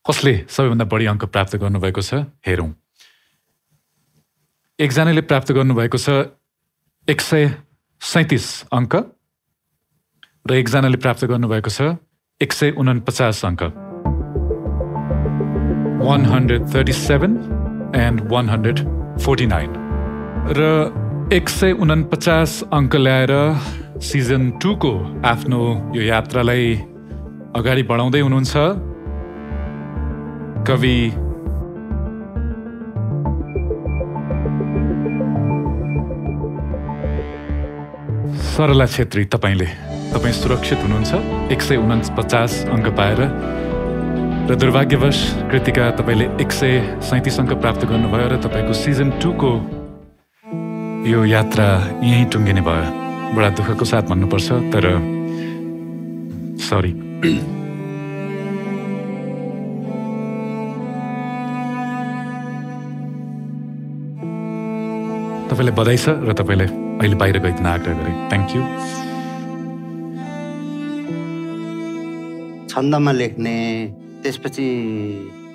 कसले सबैभन्दा बढी अङ्क प्राप्त गर्नुभएको छ हेरौँ। एकजनाले प्राप्त गर्नुभएको छ एक सय सैँतिस अङ्क। र एकजनाले प्राप्त गर्नुभएको छ एक सय उनपचास अङ्क। One hundred thirty seven and one hundred forty nine र एक सय उनपचास अङ्क ल्याएर सिजन टूको आफ्नो यो यात्रालाई अगाडि बढाउँदै हुनुहुन्छ कवि सरला छेत्री तपाईँले। तपाईँ सुरक्षित हुनुहुन्छ? एक सय उनपचास अङ्क पाएर र दुर्भाग्यवश कृतिका तपाईँले एक सय सैँतिस अङ्क प्राप्त गर्नुभयो र तपाईँको सिजन टूको यो यात्रा यहीँ टुङ्गिने भयो। बडा दुःखको साथ भन्नुपर्छ तर सरी तपाईँलाई बधाई छ र तपाईँलाई अहिले बाहिर गइदिन आग्रह गरेँ। थ्याङ्क यू छन्दमा लेख्ने त्यसपछि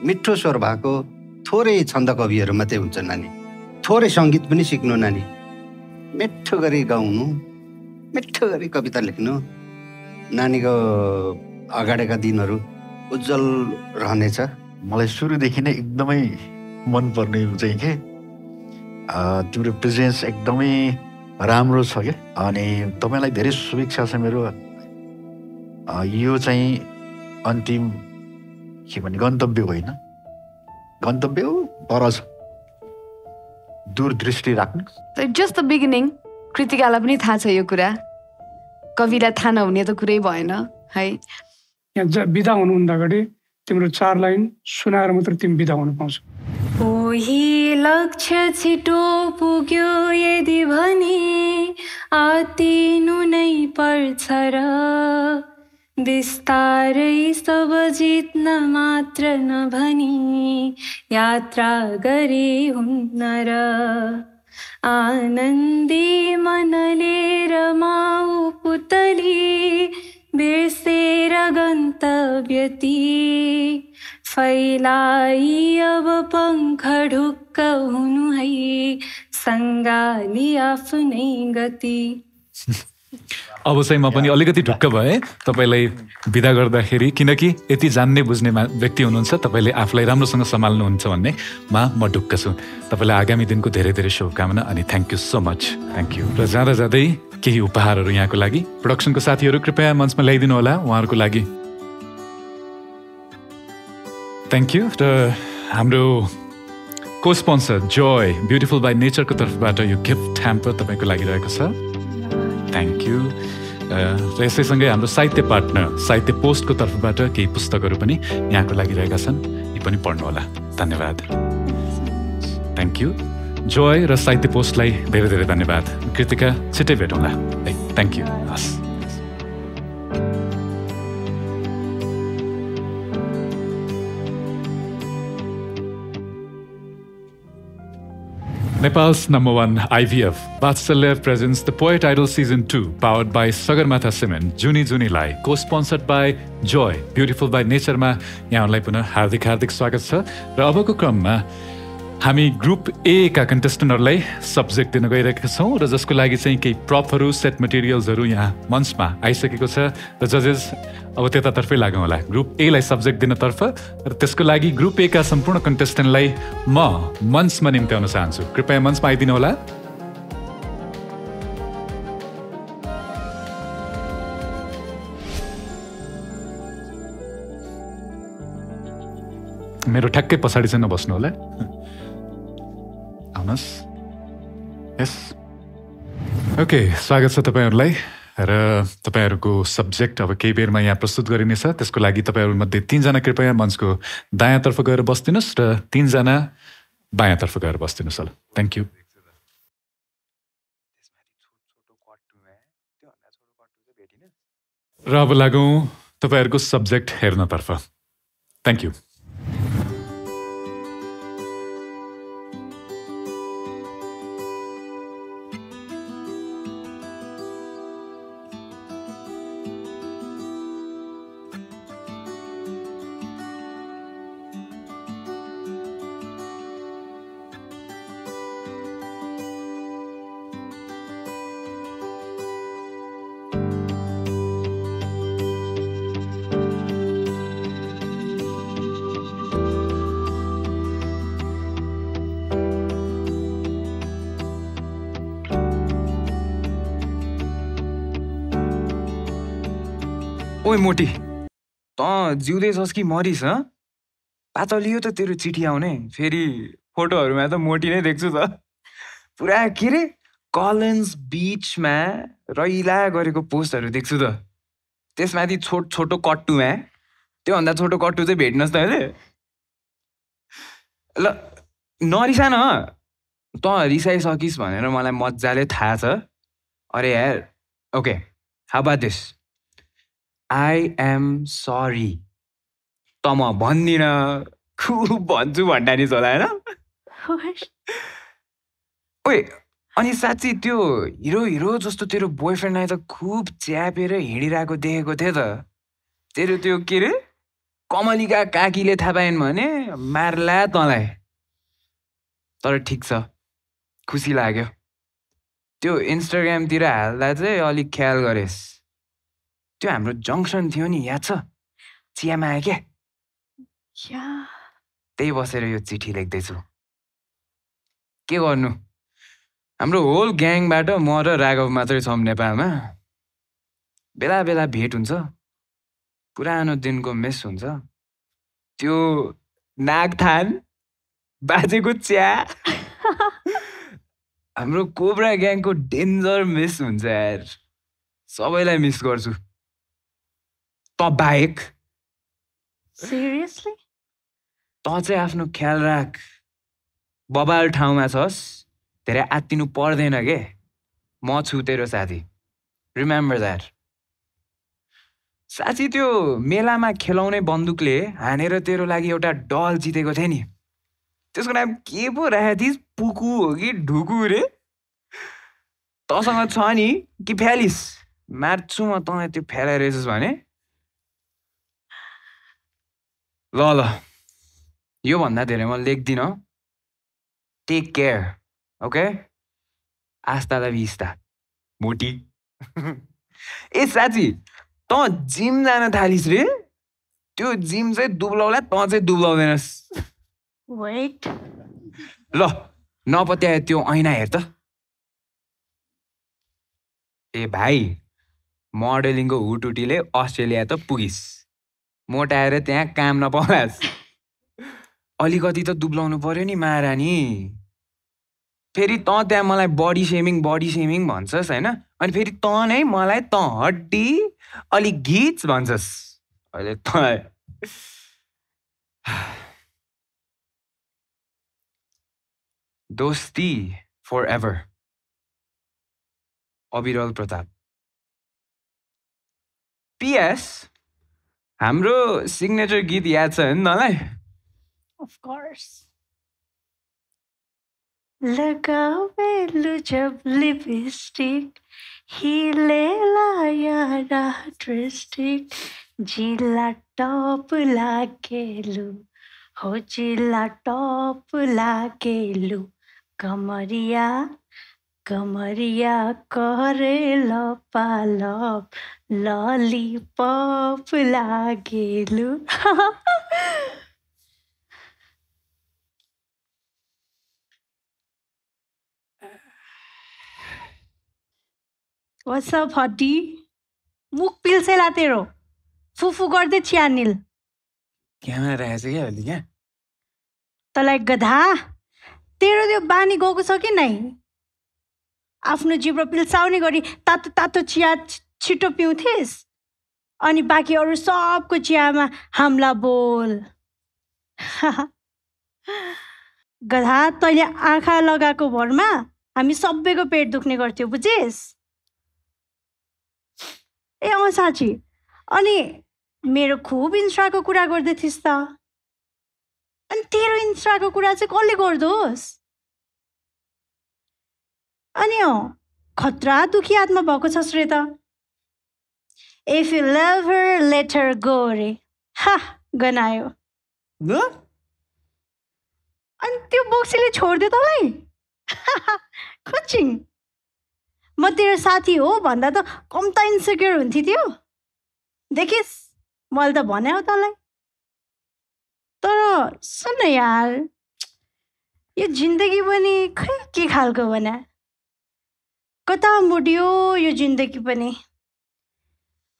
मिठो स्वर भएको थोरै छन्द कविहरू मात्रै हुन्छ नानी। थोरै सङ्गीत पनि सिक्नु नानी। मिठो गरी गाउनु मिठो गरी कविता लेख्नु। नानीको अगाडिका दिनहरू उज्जवल रहनेछ। मलाई सुरुदेखि नै एकदमै मनपर्ने चाहिँ के? तिम्रो प्रेजेन्स एकदमै राम्रो छ क्या अनि तपाईँलाई धेरै शुभेच्छा छ मेरो। यो चाहिँ अन्तिम के भने गन्तव्य होइन गन्तव्य हो पर छ दूरदृष्टि राख्नु जस्ट द बिगिनिङ कृतिकालाई पनि थाहा छ यो कुरा कविलाई थाहा नहुने त कुरै भएन है बिदा हुनुभन्दा अगाडि तिम्रो चार लाइन सुनाएर मात्र तिमी बिदा हुन पाउँछौ कोही लक्ष्य छिटो पुग्यो यदि भने आतिनु नै पर्छ र बिस्तारै सब जित्न मात्र न भनी यात्रा गरे हुन्न र आनन्दी मनले रमाउ पुतली, बिर्सेर गन्तव्य ती फैलाई अब पङ्ख ढुक्क हुनु है, सङ्गाली आफ्नै गति। (laughs) अब चाहिँ म पनि अलिकति ढुक्क भएँ तपाईँलाई विदा गर्दाखेरि किनकि यति जान्ने बुझ्ने व्यक्ति हुनुहुन्छ तपाईँले आफूलाई राम्रोसँग सम्हाल्नुहुन्छ भन्नेमा म ढुक्क छु। तपाईँलाई आगामी दिनको धेरै धेरै शुभकामना अनि thank you so much thank you र जाँदा जाँदै केही उपहारहरू यहाँको लागि। प्रोडक्सनको साथीहरू कृपया मञ्चमा ल्याइदिनु होला उहाँहरूको लागि। थ्याङ्क यू र हाम्रो को स्पोन्सर जोय ब्युटिफुल बाई नेचरको तर्फबाट यो गिफ्ट ह्याम्पर तपाईँको लागिरहेको छ। थ्याङ्क यू र यसैसँगै हाम्रो साहित्य पार्टनर साहित्य पोस्टको तर्फबाट केही पुस्तकहरू पनि यहाँको लागिरहेका छन्। यी पनि पढ्नुहोला। धन्यवाद। थ्याङ्क यू जोय र साहित्य पोस्टलाई धेरै धेरै धन्यवाद। कृतिका छिट्टै भेटौँला। है थ्याङ्क यू हस्। Nepal's number one IVF, Vatsalya presents the Poet Idol Season 2, powered by Sagarmatha Cement, Juni Juni Lai, co-sponsored by Joy, Beautiful by Natureमा यहाँहरूलाई पुनः हार्दिक हार्दिक स्वागत छ र अबको क्रममा हामी ग्रुप ए का कन्टेस्टेन्टहरूलाई सब्जेक्ट दिन गइरहेका छौँ र जसको लागि चाहिँ केही प्रपहरू सेट मटेरियल्सहरू यहाँ मञ्चमा आइसकेको छ। र जजेस अब त्यतातर्फै लागौँ होला। ग्रुप एलाई सब्जेक्ट दिनतर्फ र त्यसको लागि ग्रुप ए का सम्पूर्ण कन्टेस्टेन्टलाई म मञ्चमा निम्त्याउन चाहन्छु। कृपया मञ्चमा आइदिनु होला। मेरो ठ्याक्कै पछाडि चाहिँ नबस्नु होला। आउनुहोस् यस ओके स्वागत छ तपाईँहरूलाई र तपाईँहरूको सब्जेक्ट अब केही बेरमा यहाँ प्रस्तुत गरिनेछ त्यसको लागि तपाईँहरूमध्ये तिनजना कृपया मञ्चको दायाँतर्फ गएर बसिदिनुहोस् र तिनजना बायाँतर्फ गएर बसिदिनुहोस् होला। थ्याङ्क यू र अब लागौँ तपाईँहरूको सब्जेक्ट हेर्नतर्फ। थ्याङ्क यू मोटी। त जिउँदै छस् कि मरिस हँ? पाचलियो त तेरो चिठी आउने फेरि फोटोहरूमा त मोटी नै देख्छु त। पुरा के अरे कलेन्स बिचमा रैला गरेको पोस्टहरू देख्छु त। त्यसमाथि छोट छोटो कट्टुमा त्योभन्दा छोटो कट्टु चाहिँ भेट्नुहोस् त अहिले। ल नरिसा न त रिसाइसकिस् भनेर मलाई मजाले थाहा छ। अरे यार okay how this I am sorry त म भन्दिनँ। खुब भन्छु भन्डानिस् होला होइन? ओए अनि साँच्ची त्यो हिरो हिरो जस्तो तेरो बोयफ्रेन्डलाई त खुब च्यापेर हिँडिरहेको देखेको थिएँ त। तेरो त्यो के अरे कमलिका काकीले थाहा पाइन् भने मार्ला तँलाई। तर ठिक छ। खुसी लाग्यो। त्यो इन्स्टाग्रामतिर हाल्दा चाहिँ अलिक ख्याल गरेस्। त्यो हाम्रो जङ्सन थियो नि याद छ? चियामा आयो क्या त्यही बसेर यो चिठी लेख्दैछु। के गर्नु? हाम्रो होल ग्याङबाट म र राघव मात्रै छौँ नेपालमा। बेला बेला भेट हुन्छ। पुरानो दिनको मिस हुन्छ। त्यो नागथान बाजेको चिया। (laughs) हाम्रो कोब्रा ग्याङको डेन्जर मिस हुन्छ यार। सबैलाई मिस गर्छु। त बाहेक सिरियसली त चाहिँ आफ्नो ख्याल राख। बबाल ठाउँमा छस्। धेरै आत्तिनु पर्दैन के? म छु तेरो साथी। रिमेम्बर द्याट साँच्ची त्यो मेलामा खेलाउने बन्दुकले हानेर तेरो लागि एउटा डल जितेको थिएँ नि। त्यसको नाम के पो राखेको थिइस्? पुकु हो कि ढुकु रे? तसँग छ नि कि फ्यालिस? मार्छु म तँलाई त्यो फ्यालाइरहेछस् भने। ल ल योभन्दा धेरै म लेख्दिनँ टेक केयर ओके आस्ता द विस्ता मोटी ए साँच्ची त जिम जान थालिस् रे त्यो जिम चाहिँ दुब्लाउला त चाहिँ दुब्लाउँदैनस् वेट ल नपत्याए त्यो ऐना हेर त ए भाइ मोडलिङको हुटुटीले अस्ट्रेलिया त पुगिस् मोटाएर त्यहाँ काम नपाउलास्। (laughs) अलिकति त दुब्लाउनु पर्यो नि महारानी। फेरि तँ त्यहाँ मलाई बडी सेमिङ बडी सेमिङ भन्छस् होइन? अनि फेरि तँ नै मलाई तँ हड्डी अलिक घिच भन्छस्। अहिले तँलाई (sighs) दोस्ती फर एभर अविरल प्रताप। पिएस हाम्रो सिग्नेचर गीत याद छ नि तँलाई Of course. लगावेलु जब लिपस्टिक हिलेला यारा ड्रेस्टिक जिल्ला टप लागेलु हो जिल्ला टप लागेलु कमरिया कमरिया करे लपालप ललिपप लागेलु। (laughs) What's up, हड्डी मुख पिल्सेला तेरो। फुफु गर्दै चियानिल क्यामेरा रहेछ क्या अहिले क्या? तँलाई गधा? तेरो त्यो बानी गएको छ कि नै आफ्नो जिब्रो पिल्साउने गरी तातो तातो चिया छिटो पिउँथिस्? अनि बाँकी अरू सबको चियामा हाम्ला बोल। (laughs) गधा तैँले आँखा लगाएको भरमा हामी सबैको पेट दुख्ने गर्थ्यो बुझिस्? ए अँ साँच्ची अनि मेरो खुब इन्स्टाको कुरा गर्दै थिइस् त। अनि तेरो इन्स्टाको कुरा चाहिँ कसले गर्दोस्? अनि अँ खतरा दुखी आत्मा भएको छस् रे त if you love her let her go रे। हा गनायो। अनि त्यो बोक्सीले छोडिदियो तँलाई? खुचिङ म तेरो साथी हो भन्दा त कम त इन्सेक्योर हुन्थ्यो त्यो। देखिस् मैले त भने हो तँलाई। तर सुन यार यो जिन्दगी पनि खै के खालको भने? कता मुड्यो यो जिन्दगी पनि?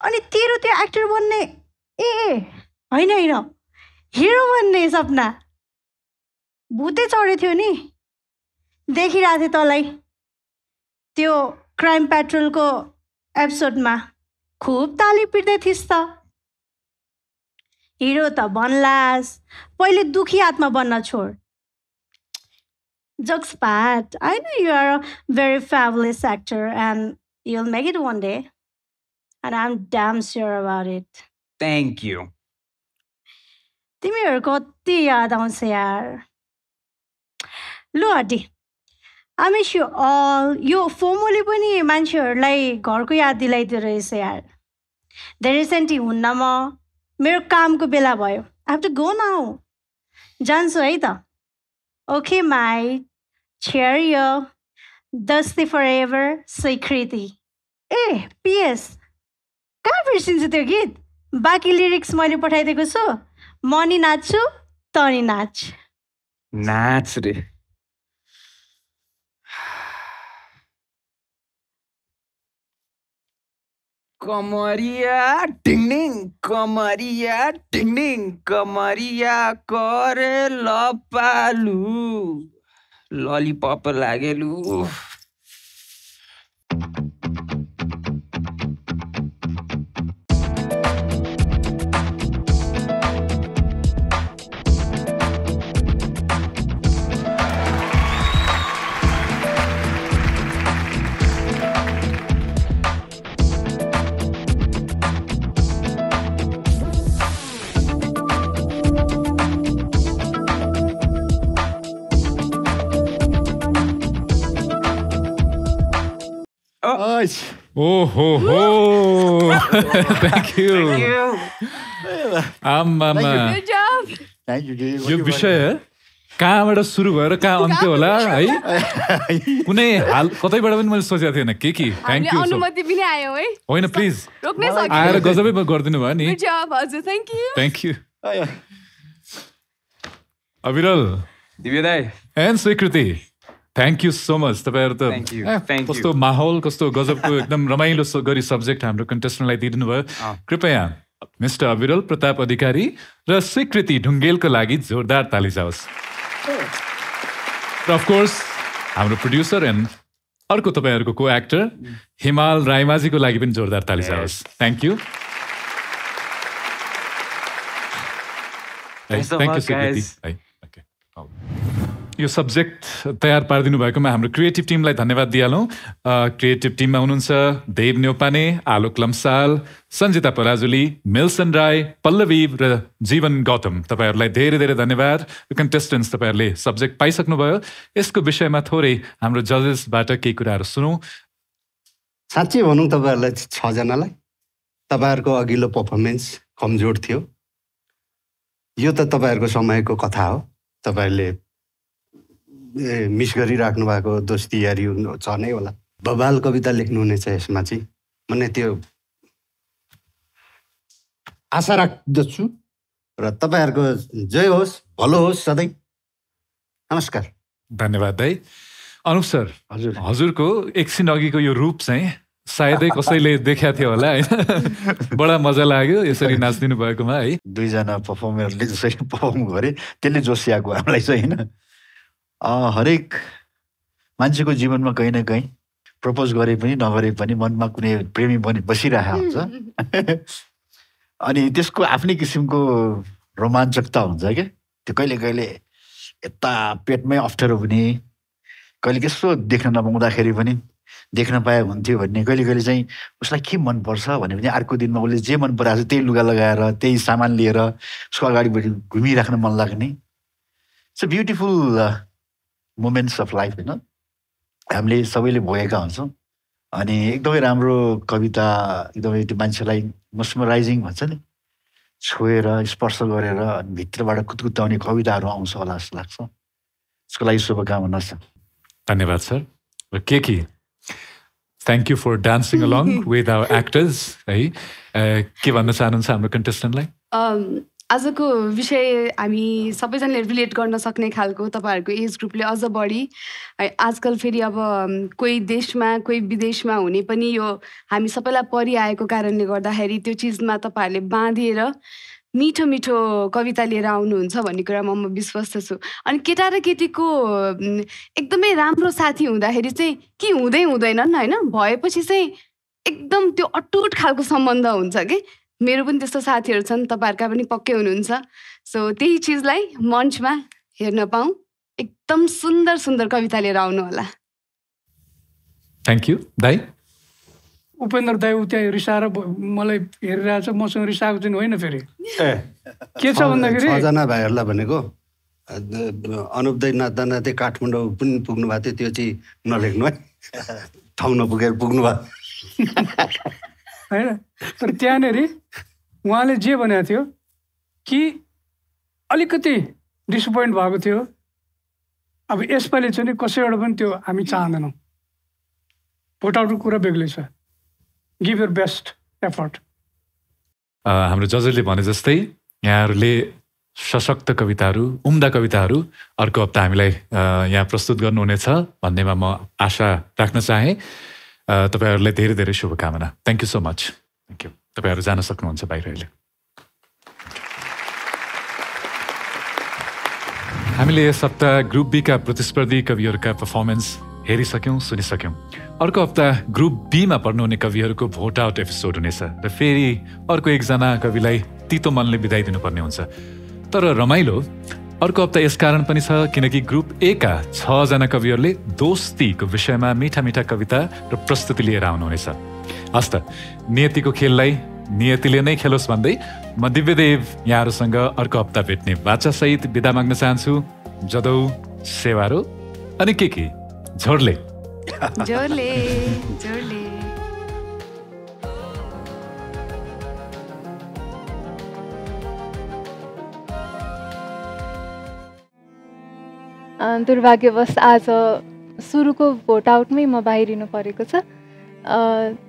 अनि तेरो त्यो एक्टर बन्ने ए ए होइन होइन। हिरो बन्ने सपना। भूतै चढेको थियो नि। देखिरहेको थिएँ तँलाई। त्यो क्राइम पेट्रोलको एपिसोडमा। खुब ताली पिट्दै थिइस् त। हिरो त बन्लास् पहिले दुखी आत्मा बन्न छोड। Jokes apart, I know you are a very fabulous actor and you'll make it one day. And I'm damn sure about it. Thank you तिमीहरू कति याद आउँछ यार लु हड्डी आई मिस यु अल यो फोमोले पनि मान्छेहरूलाई घरको याद दिलाइदियो रहेछ यार धेरै सेन्टी हुन्न म मेरो कामको बेला भयो I have to go now जान्छु है त ओके माई यो दस्ती फर एभर स्वीकृति ए पिएस कहाँ बिर्सिन्छु त्यो गीत बाँकी लिरिक्स मैले पठाइदिएको छु। म नि नाच्छु त नि नाच नाच रे। कमरिया टिङडिङ कमरिया टिङडिङ कमरिया करे लपालु। ललिपप लागेलु ओहो हो थ्याङ्क यू आमामा यो विषय कहाँबाट सुरु भएर कहाँ (laughs) अन्त्य होला है? (laughs) कुनै हाल कतैबाट पनि मैले सोचेको थिएन के के? थ्याङ्क यू अनुमति पनि आयो है? होइन प्लिज रोक्नै आएर गजबै गरिदिनु भयो नि। थ्याङ्क यू थ्याङ्क यू अविरल। दिव्य दाई। एन्ड स्वीकृति थ्याङ्क यू सो मच तपाईँहरू त. कस्तो माहौल कस्तो गजबको एकदम रमाइलो गरी सब्जेक्ट हाम्रो कन्टेस्टेन्टलाई दिइदिनु भयो कृपया मिस्टर अविरल प्रताप अधिकारी र स्वीकृति ढुङ्गेलको लागि जोरदार ताली जाओस्। र अफकोर्स हाम्रो प्रड्युसर एन्ड अर्को तपाईँहरूको को एक्टर हिमाल राईमाझीको लागि पनि जोरदार ताली जाओस्। थ्याङ्क यू थ्याङ्क यू यो सब्जेक्ट तयार पारिदिनु भएकोमा हाम्रो क्रिएटिभ टिमलाई धन्यवाद दिइहालौँ। क्रिएटिभ टिममा हुनुहुन्छ देव न्यौपाने आलोक लम्साल सञ्जिता पराजुली मेल्सन राई पल्लवी र जीवन गौतम। तपाईँहरूलाई धेरै धेरै धन्यवाद। कन्टेस्टेन्ट्स तपाईँहरूले सब्जेक्ट पाइसक्नुभयो। यसको विषयमा थोरै हाम्रो जजेसबाट केही कुराहरू सुनौँ। साँच्चै भनौँ तपाईँहरूलाई छजनालाई तपाईँहरूको अघिल्लो पर्फर्मेन्स कमजोर थियो। यो त तपाईँहरूको समयको कथा हो। तपाईँहरूले मिस गरिराख्नु भएको दोस्ती यारी छ नै होला। बबाल कविता लेख्नुहुनेछ यसमा चाहिँ। मैले त्यो आशा राख्दछु र तपाईँहरूको जय होस् भलो होस् सधैँ। नमस्कार। धन्यवाद दाई। अनुप सर हजुर। हजुरको एकछिन अघिको यो रूप चाहिँ सायदै कसैले देखाएको थियो होला होइन? बडा मजा लाग्यो यसरी नाचिदिनु भएकोमा है। दुईजना पर्फर्मरले जसरी पर्फर्म गरे त्यसले जोसियाएको हामीलाई चाहिँ होइन? हरेक मान्छेको जीवनमा कहीँ न कहीँ प्रपोज गरे पनि नगरे पनि मनमा कुनै प्रेमी पनि बसिरहेको हुन्छ। (laughs) अनि त्यसको आफ्नै किसिमको रोमाञ्चकता हुन्छ क्या। त्यो कहिले कहिले यता पेटमै अप्ठ्यारो हुने कहिले यसो देख्न नपाउँदाखेरि पनि देख्न पाए हुन्थ्यो भन्ने कहिले कहिले चाहिँ उसलाई के मनपर्छ भने पनि अर्को दिनमा उसले जे मन पराएको छ त्यही लुगा लगाएर त्यही सामान लिएर उसको अगाडिपट्टि घुमिराख्न मन लाग्ने। It's a beautiful moments of life होइन हामीले सबैले भोगेका हुन्छौँ। अनि एकदमै राम्रो कविता एकदमै त्यो मान्छेलाई मस्मराइजिङ भन्छ नि। छोएर स्पर्श गरेर अनि भित्रबाट कुतकुताउने कविताहरू आउँछ होला जस्तो लाग्छ। त्यसको लागि शुभकामना छ। धन्यवाद सर। र के के? Thank you for dancing along with our actors है। के भन्न चाहनुहुन्छ हाम्रो कन्टेस्टेन्टलाई आजको विषय हामी सबैजनाले रिलेट गर्न सक्ने खालको तपाईँहरूको एज ग्रुपले अझ बढी। है, आजकल फेरि अब कोही देशमा कोही विदेशमा हुने पनि यो हामी सबैलाई परिआएको कारणले गर्दाखेरि त्यो चिजमा तपाईँहरूले बाँधिएर मिठो मिठो कविता लिएर आउनुहुन्छ भन्ने कुरामा म विश्वस्त छु। अनि केटा र केटीको एकदमै राम्रो साथी हुँदाखेरि चाहिँ के हुँदै हुँदैनन् होइन? भएपछि चाहिँ एकदम त्यो अटुट खालको सम्बन्ध हुन्छ कि? मेरो पनि त्यस्तो साथीहरू छन् तपाईँहरूका पनि पक्कै हुनुहुन्छ। सो त्यही चिजलाई मञ्चमा हेर्न पाऊँ। एकदम सुन्दर सुन्दर कविता लिएर आउनु होला थ्याङ्क यू दाई? उपेन्द्र दाई ऊ त्यहाँ रिसाएर मलाई हेरिरहेको छ मसँग रिसाएको चाहिँ होइन फेरि। के छ भन्दाखेरि? छजना भाइहरूलाई भनेको अनुप दाई नाच्दा नाच्दै काठमाडौँ पनि पुग्नु भएको थियो त्यो चाहिँ नलेख्नु है। ठाउँ नपुगेर पुग्नु भयो (laughs) होइन तर त्यहाँनिर उहाँले जे भनेको थियो कि अलिकति डिसपोइन्ट भएको थियो। अब यसपालि चाहिँ नि कसैबाट पनि त्यो हामी चाहँदैनौँ। भोट आउटको कुरा बेग्लै छ। गिभ यर बेस्ट एफर्ट हाम्रो जजले भने जस्तै यहाँहरूले सशक्त कविताहरू उम्दा कविताहरू अर्को हप्ता हामीलाई यहाँ प्रस्तुत गर्नुहुनेछ भन्नेमा म आशा राख्न चाहेँ। तपाईँहरूलाई धेरै धेरै शुभकामना। Thank you so much thank you तपाईँहरू जान सक्नुहुन्छ बाहिर अहिले हामीले यस हप्ता ग्रुप बीका प्रतिस्पर्धी कविहरूका पर्फर्मेन्स हेरिसक्यौँ सुनिसक्यौँ। अर्को हप्ता ग्रुप बीमा पढ्नुहुने कविहरूको भोट आउट एपिसोड हुनेछ र फेरि अर्को एकजना कविलाई तितो मनले बिदाइदिनु पर्ने हुन्छ। तर रमाइलो अर्को हप्ता यसकारण पनि छ किनकि ग्रुप ए का छजना कविहरूले दोस्तीको विषयमा मिठा मिठा कविता र प्रस्तुति लिएर आउनुहुनेछ। हस् त नियतिको खेललाई नियतिले नै खेलोस् भन्दै म दिव्यदेव यहाँहरूसँग अर्को हप्ता भेट्ने बाचासहित बिदा माग्न चाहन्छु। जदौ सेवारो अनि के के? झोडले दुर्भाग्यवश आज सुरुको भोट आउटमै म बाहिरिनु परेको छ।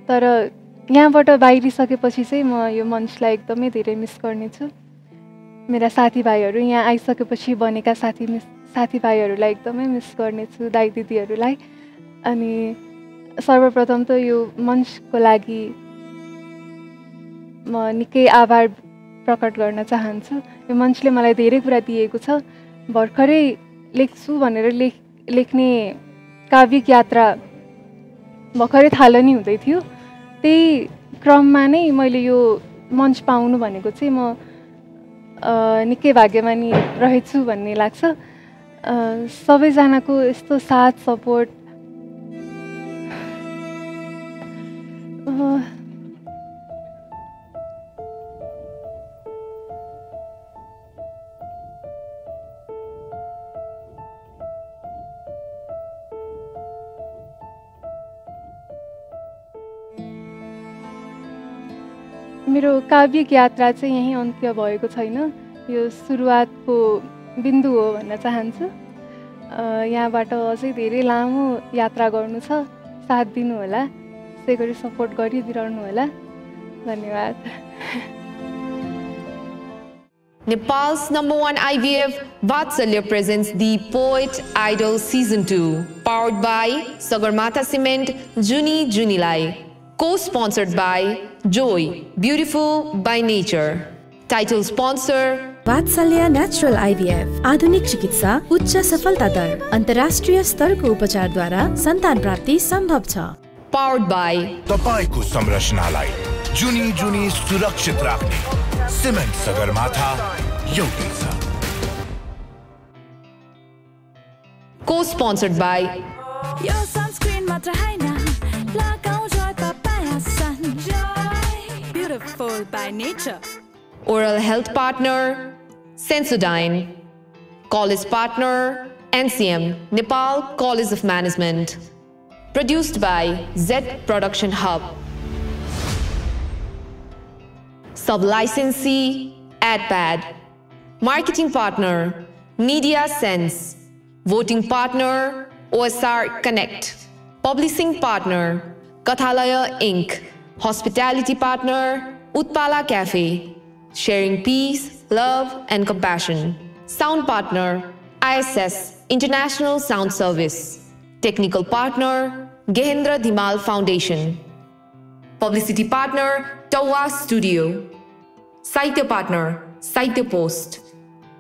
तर यहाँबाट बाहिरिसकेपछि चाहिँ म यो मञ्चलाई एकदमै धेरै मिस गर्नेछु। मेरा साथीभाइहरू यहाँ आइसकेपछि बनेका साथी मिस साथीभाइहरूलाई एकदमै मिस गर्नेछु दाइ दिदीहरूलाई अनि सर्वप्रथम त यो मञ्चको लागि म निकै आभार प्रकट गर्न चाहन्छु। यो मञ्चले मलाई धेरै कुरा दिएको छ। भर्खरै लेख्छु भनेर लेख लेख्ने काव्यिक यात्रा भर्खरै थालनी हुँदै थियो। त्यही क्रममा नै मैले यो मञ्च पाउनु भनेको चाहिँ म निकै भाग्यमानी रहेछु भन्ने लाग्छ। सबैजनाको यस्तो साथ सपोर्ट। मेरो काव्यिक यात्रा चाहिँ यहीँ अन्त्य भएको छैन यो सुरुवातको बिन्दु हो भन्न चाहन्छु यहाँबाट अझै धेरै लामो यात्रा गर्नु छ साथ दिनुहोला त्यसै गरी सपोर्ट गरिदिइरहनु होला धन्यवाद Nepal's number one IVF Vatsalya presents the Poet Idol Season 2, powered by Sagarmatha Cement Juni Junilai, co-sponsored by Joy, Beautiful by Nature. Title sponsor Vatsalya natural IVF आधुनिक चिकित्सा उच्च सफलता दर अन्तर्राष्ट्रिय स्तरको उपचारद्वारा सन्तान प्राप्ति सम्भव छ powered by तपाईँको संरचनालाई जुनी जुनी सुरक्षित राख्ने सिमेन्ट सगरमाथा एउटै छ co-sponsored by यो by nature. Oral Health Partner Sensodyne. College Partner NCM Nepal College of Management. Produced by Z Production Hub. Sublicensee AdPad. Marketing Partner Media Sense. Voting Partner OSR Connect. Publishing Partner Kathalaya Inc. Hospitality Partner Utpala Cafe. Sharing peace, love, and compassion. Sound Partner ISS International Sound Service. Technical Partner Gehendra Dhimal Foundation. Publicity Partner Tawa Studio. Saitya Partner Saitya Post.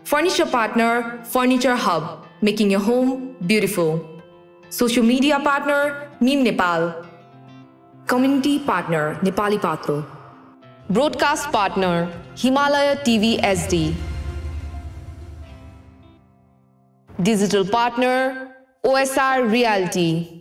Furniture Partner Furniture Hub, making your home beautiful. Social Media Partner Meme Nepal. Community Partner Nepali Patro. Broadcast Partner Himalaya TV SD. Digital Partner OSR Realty.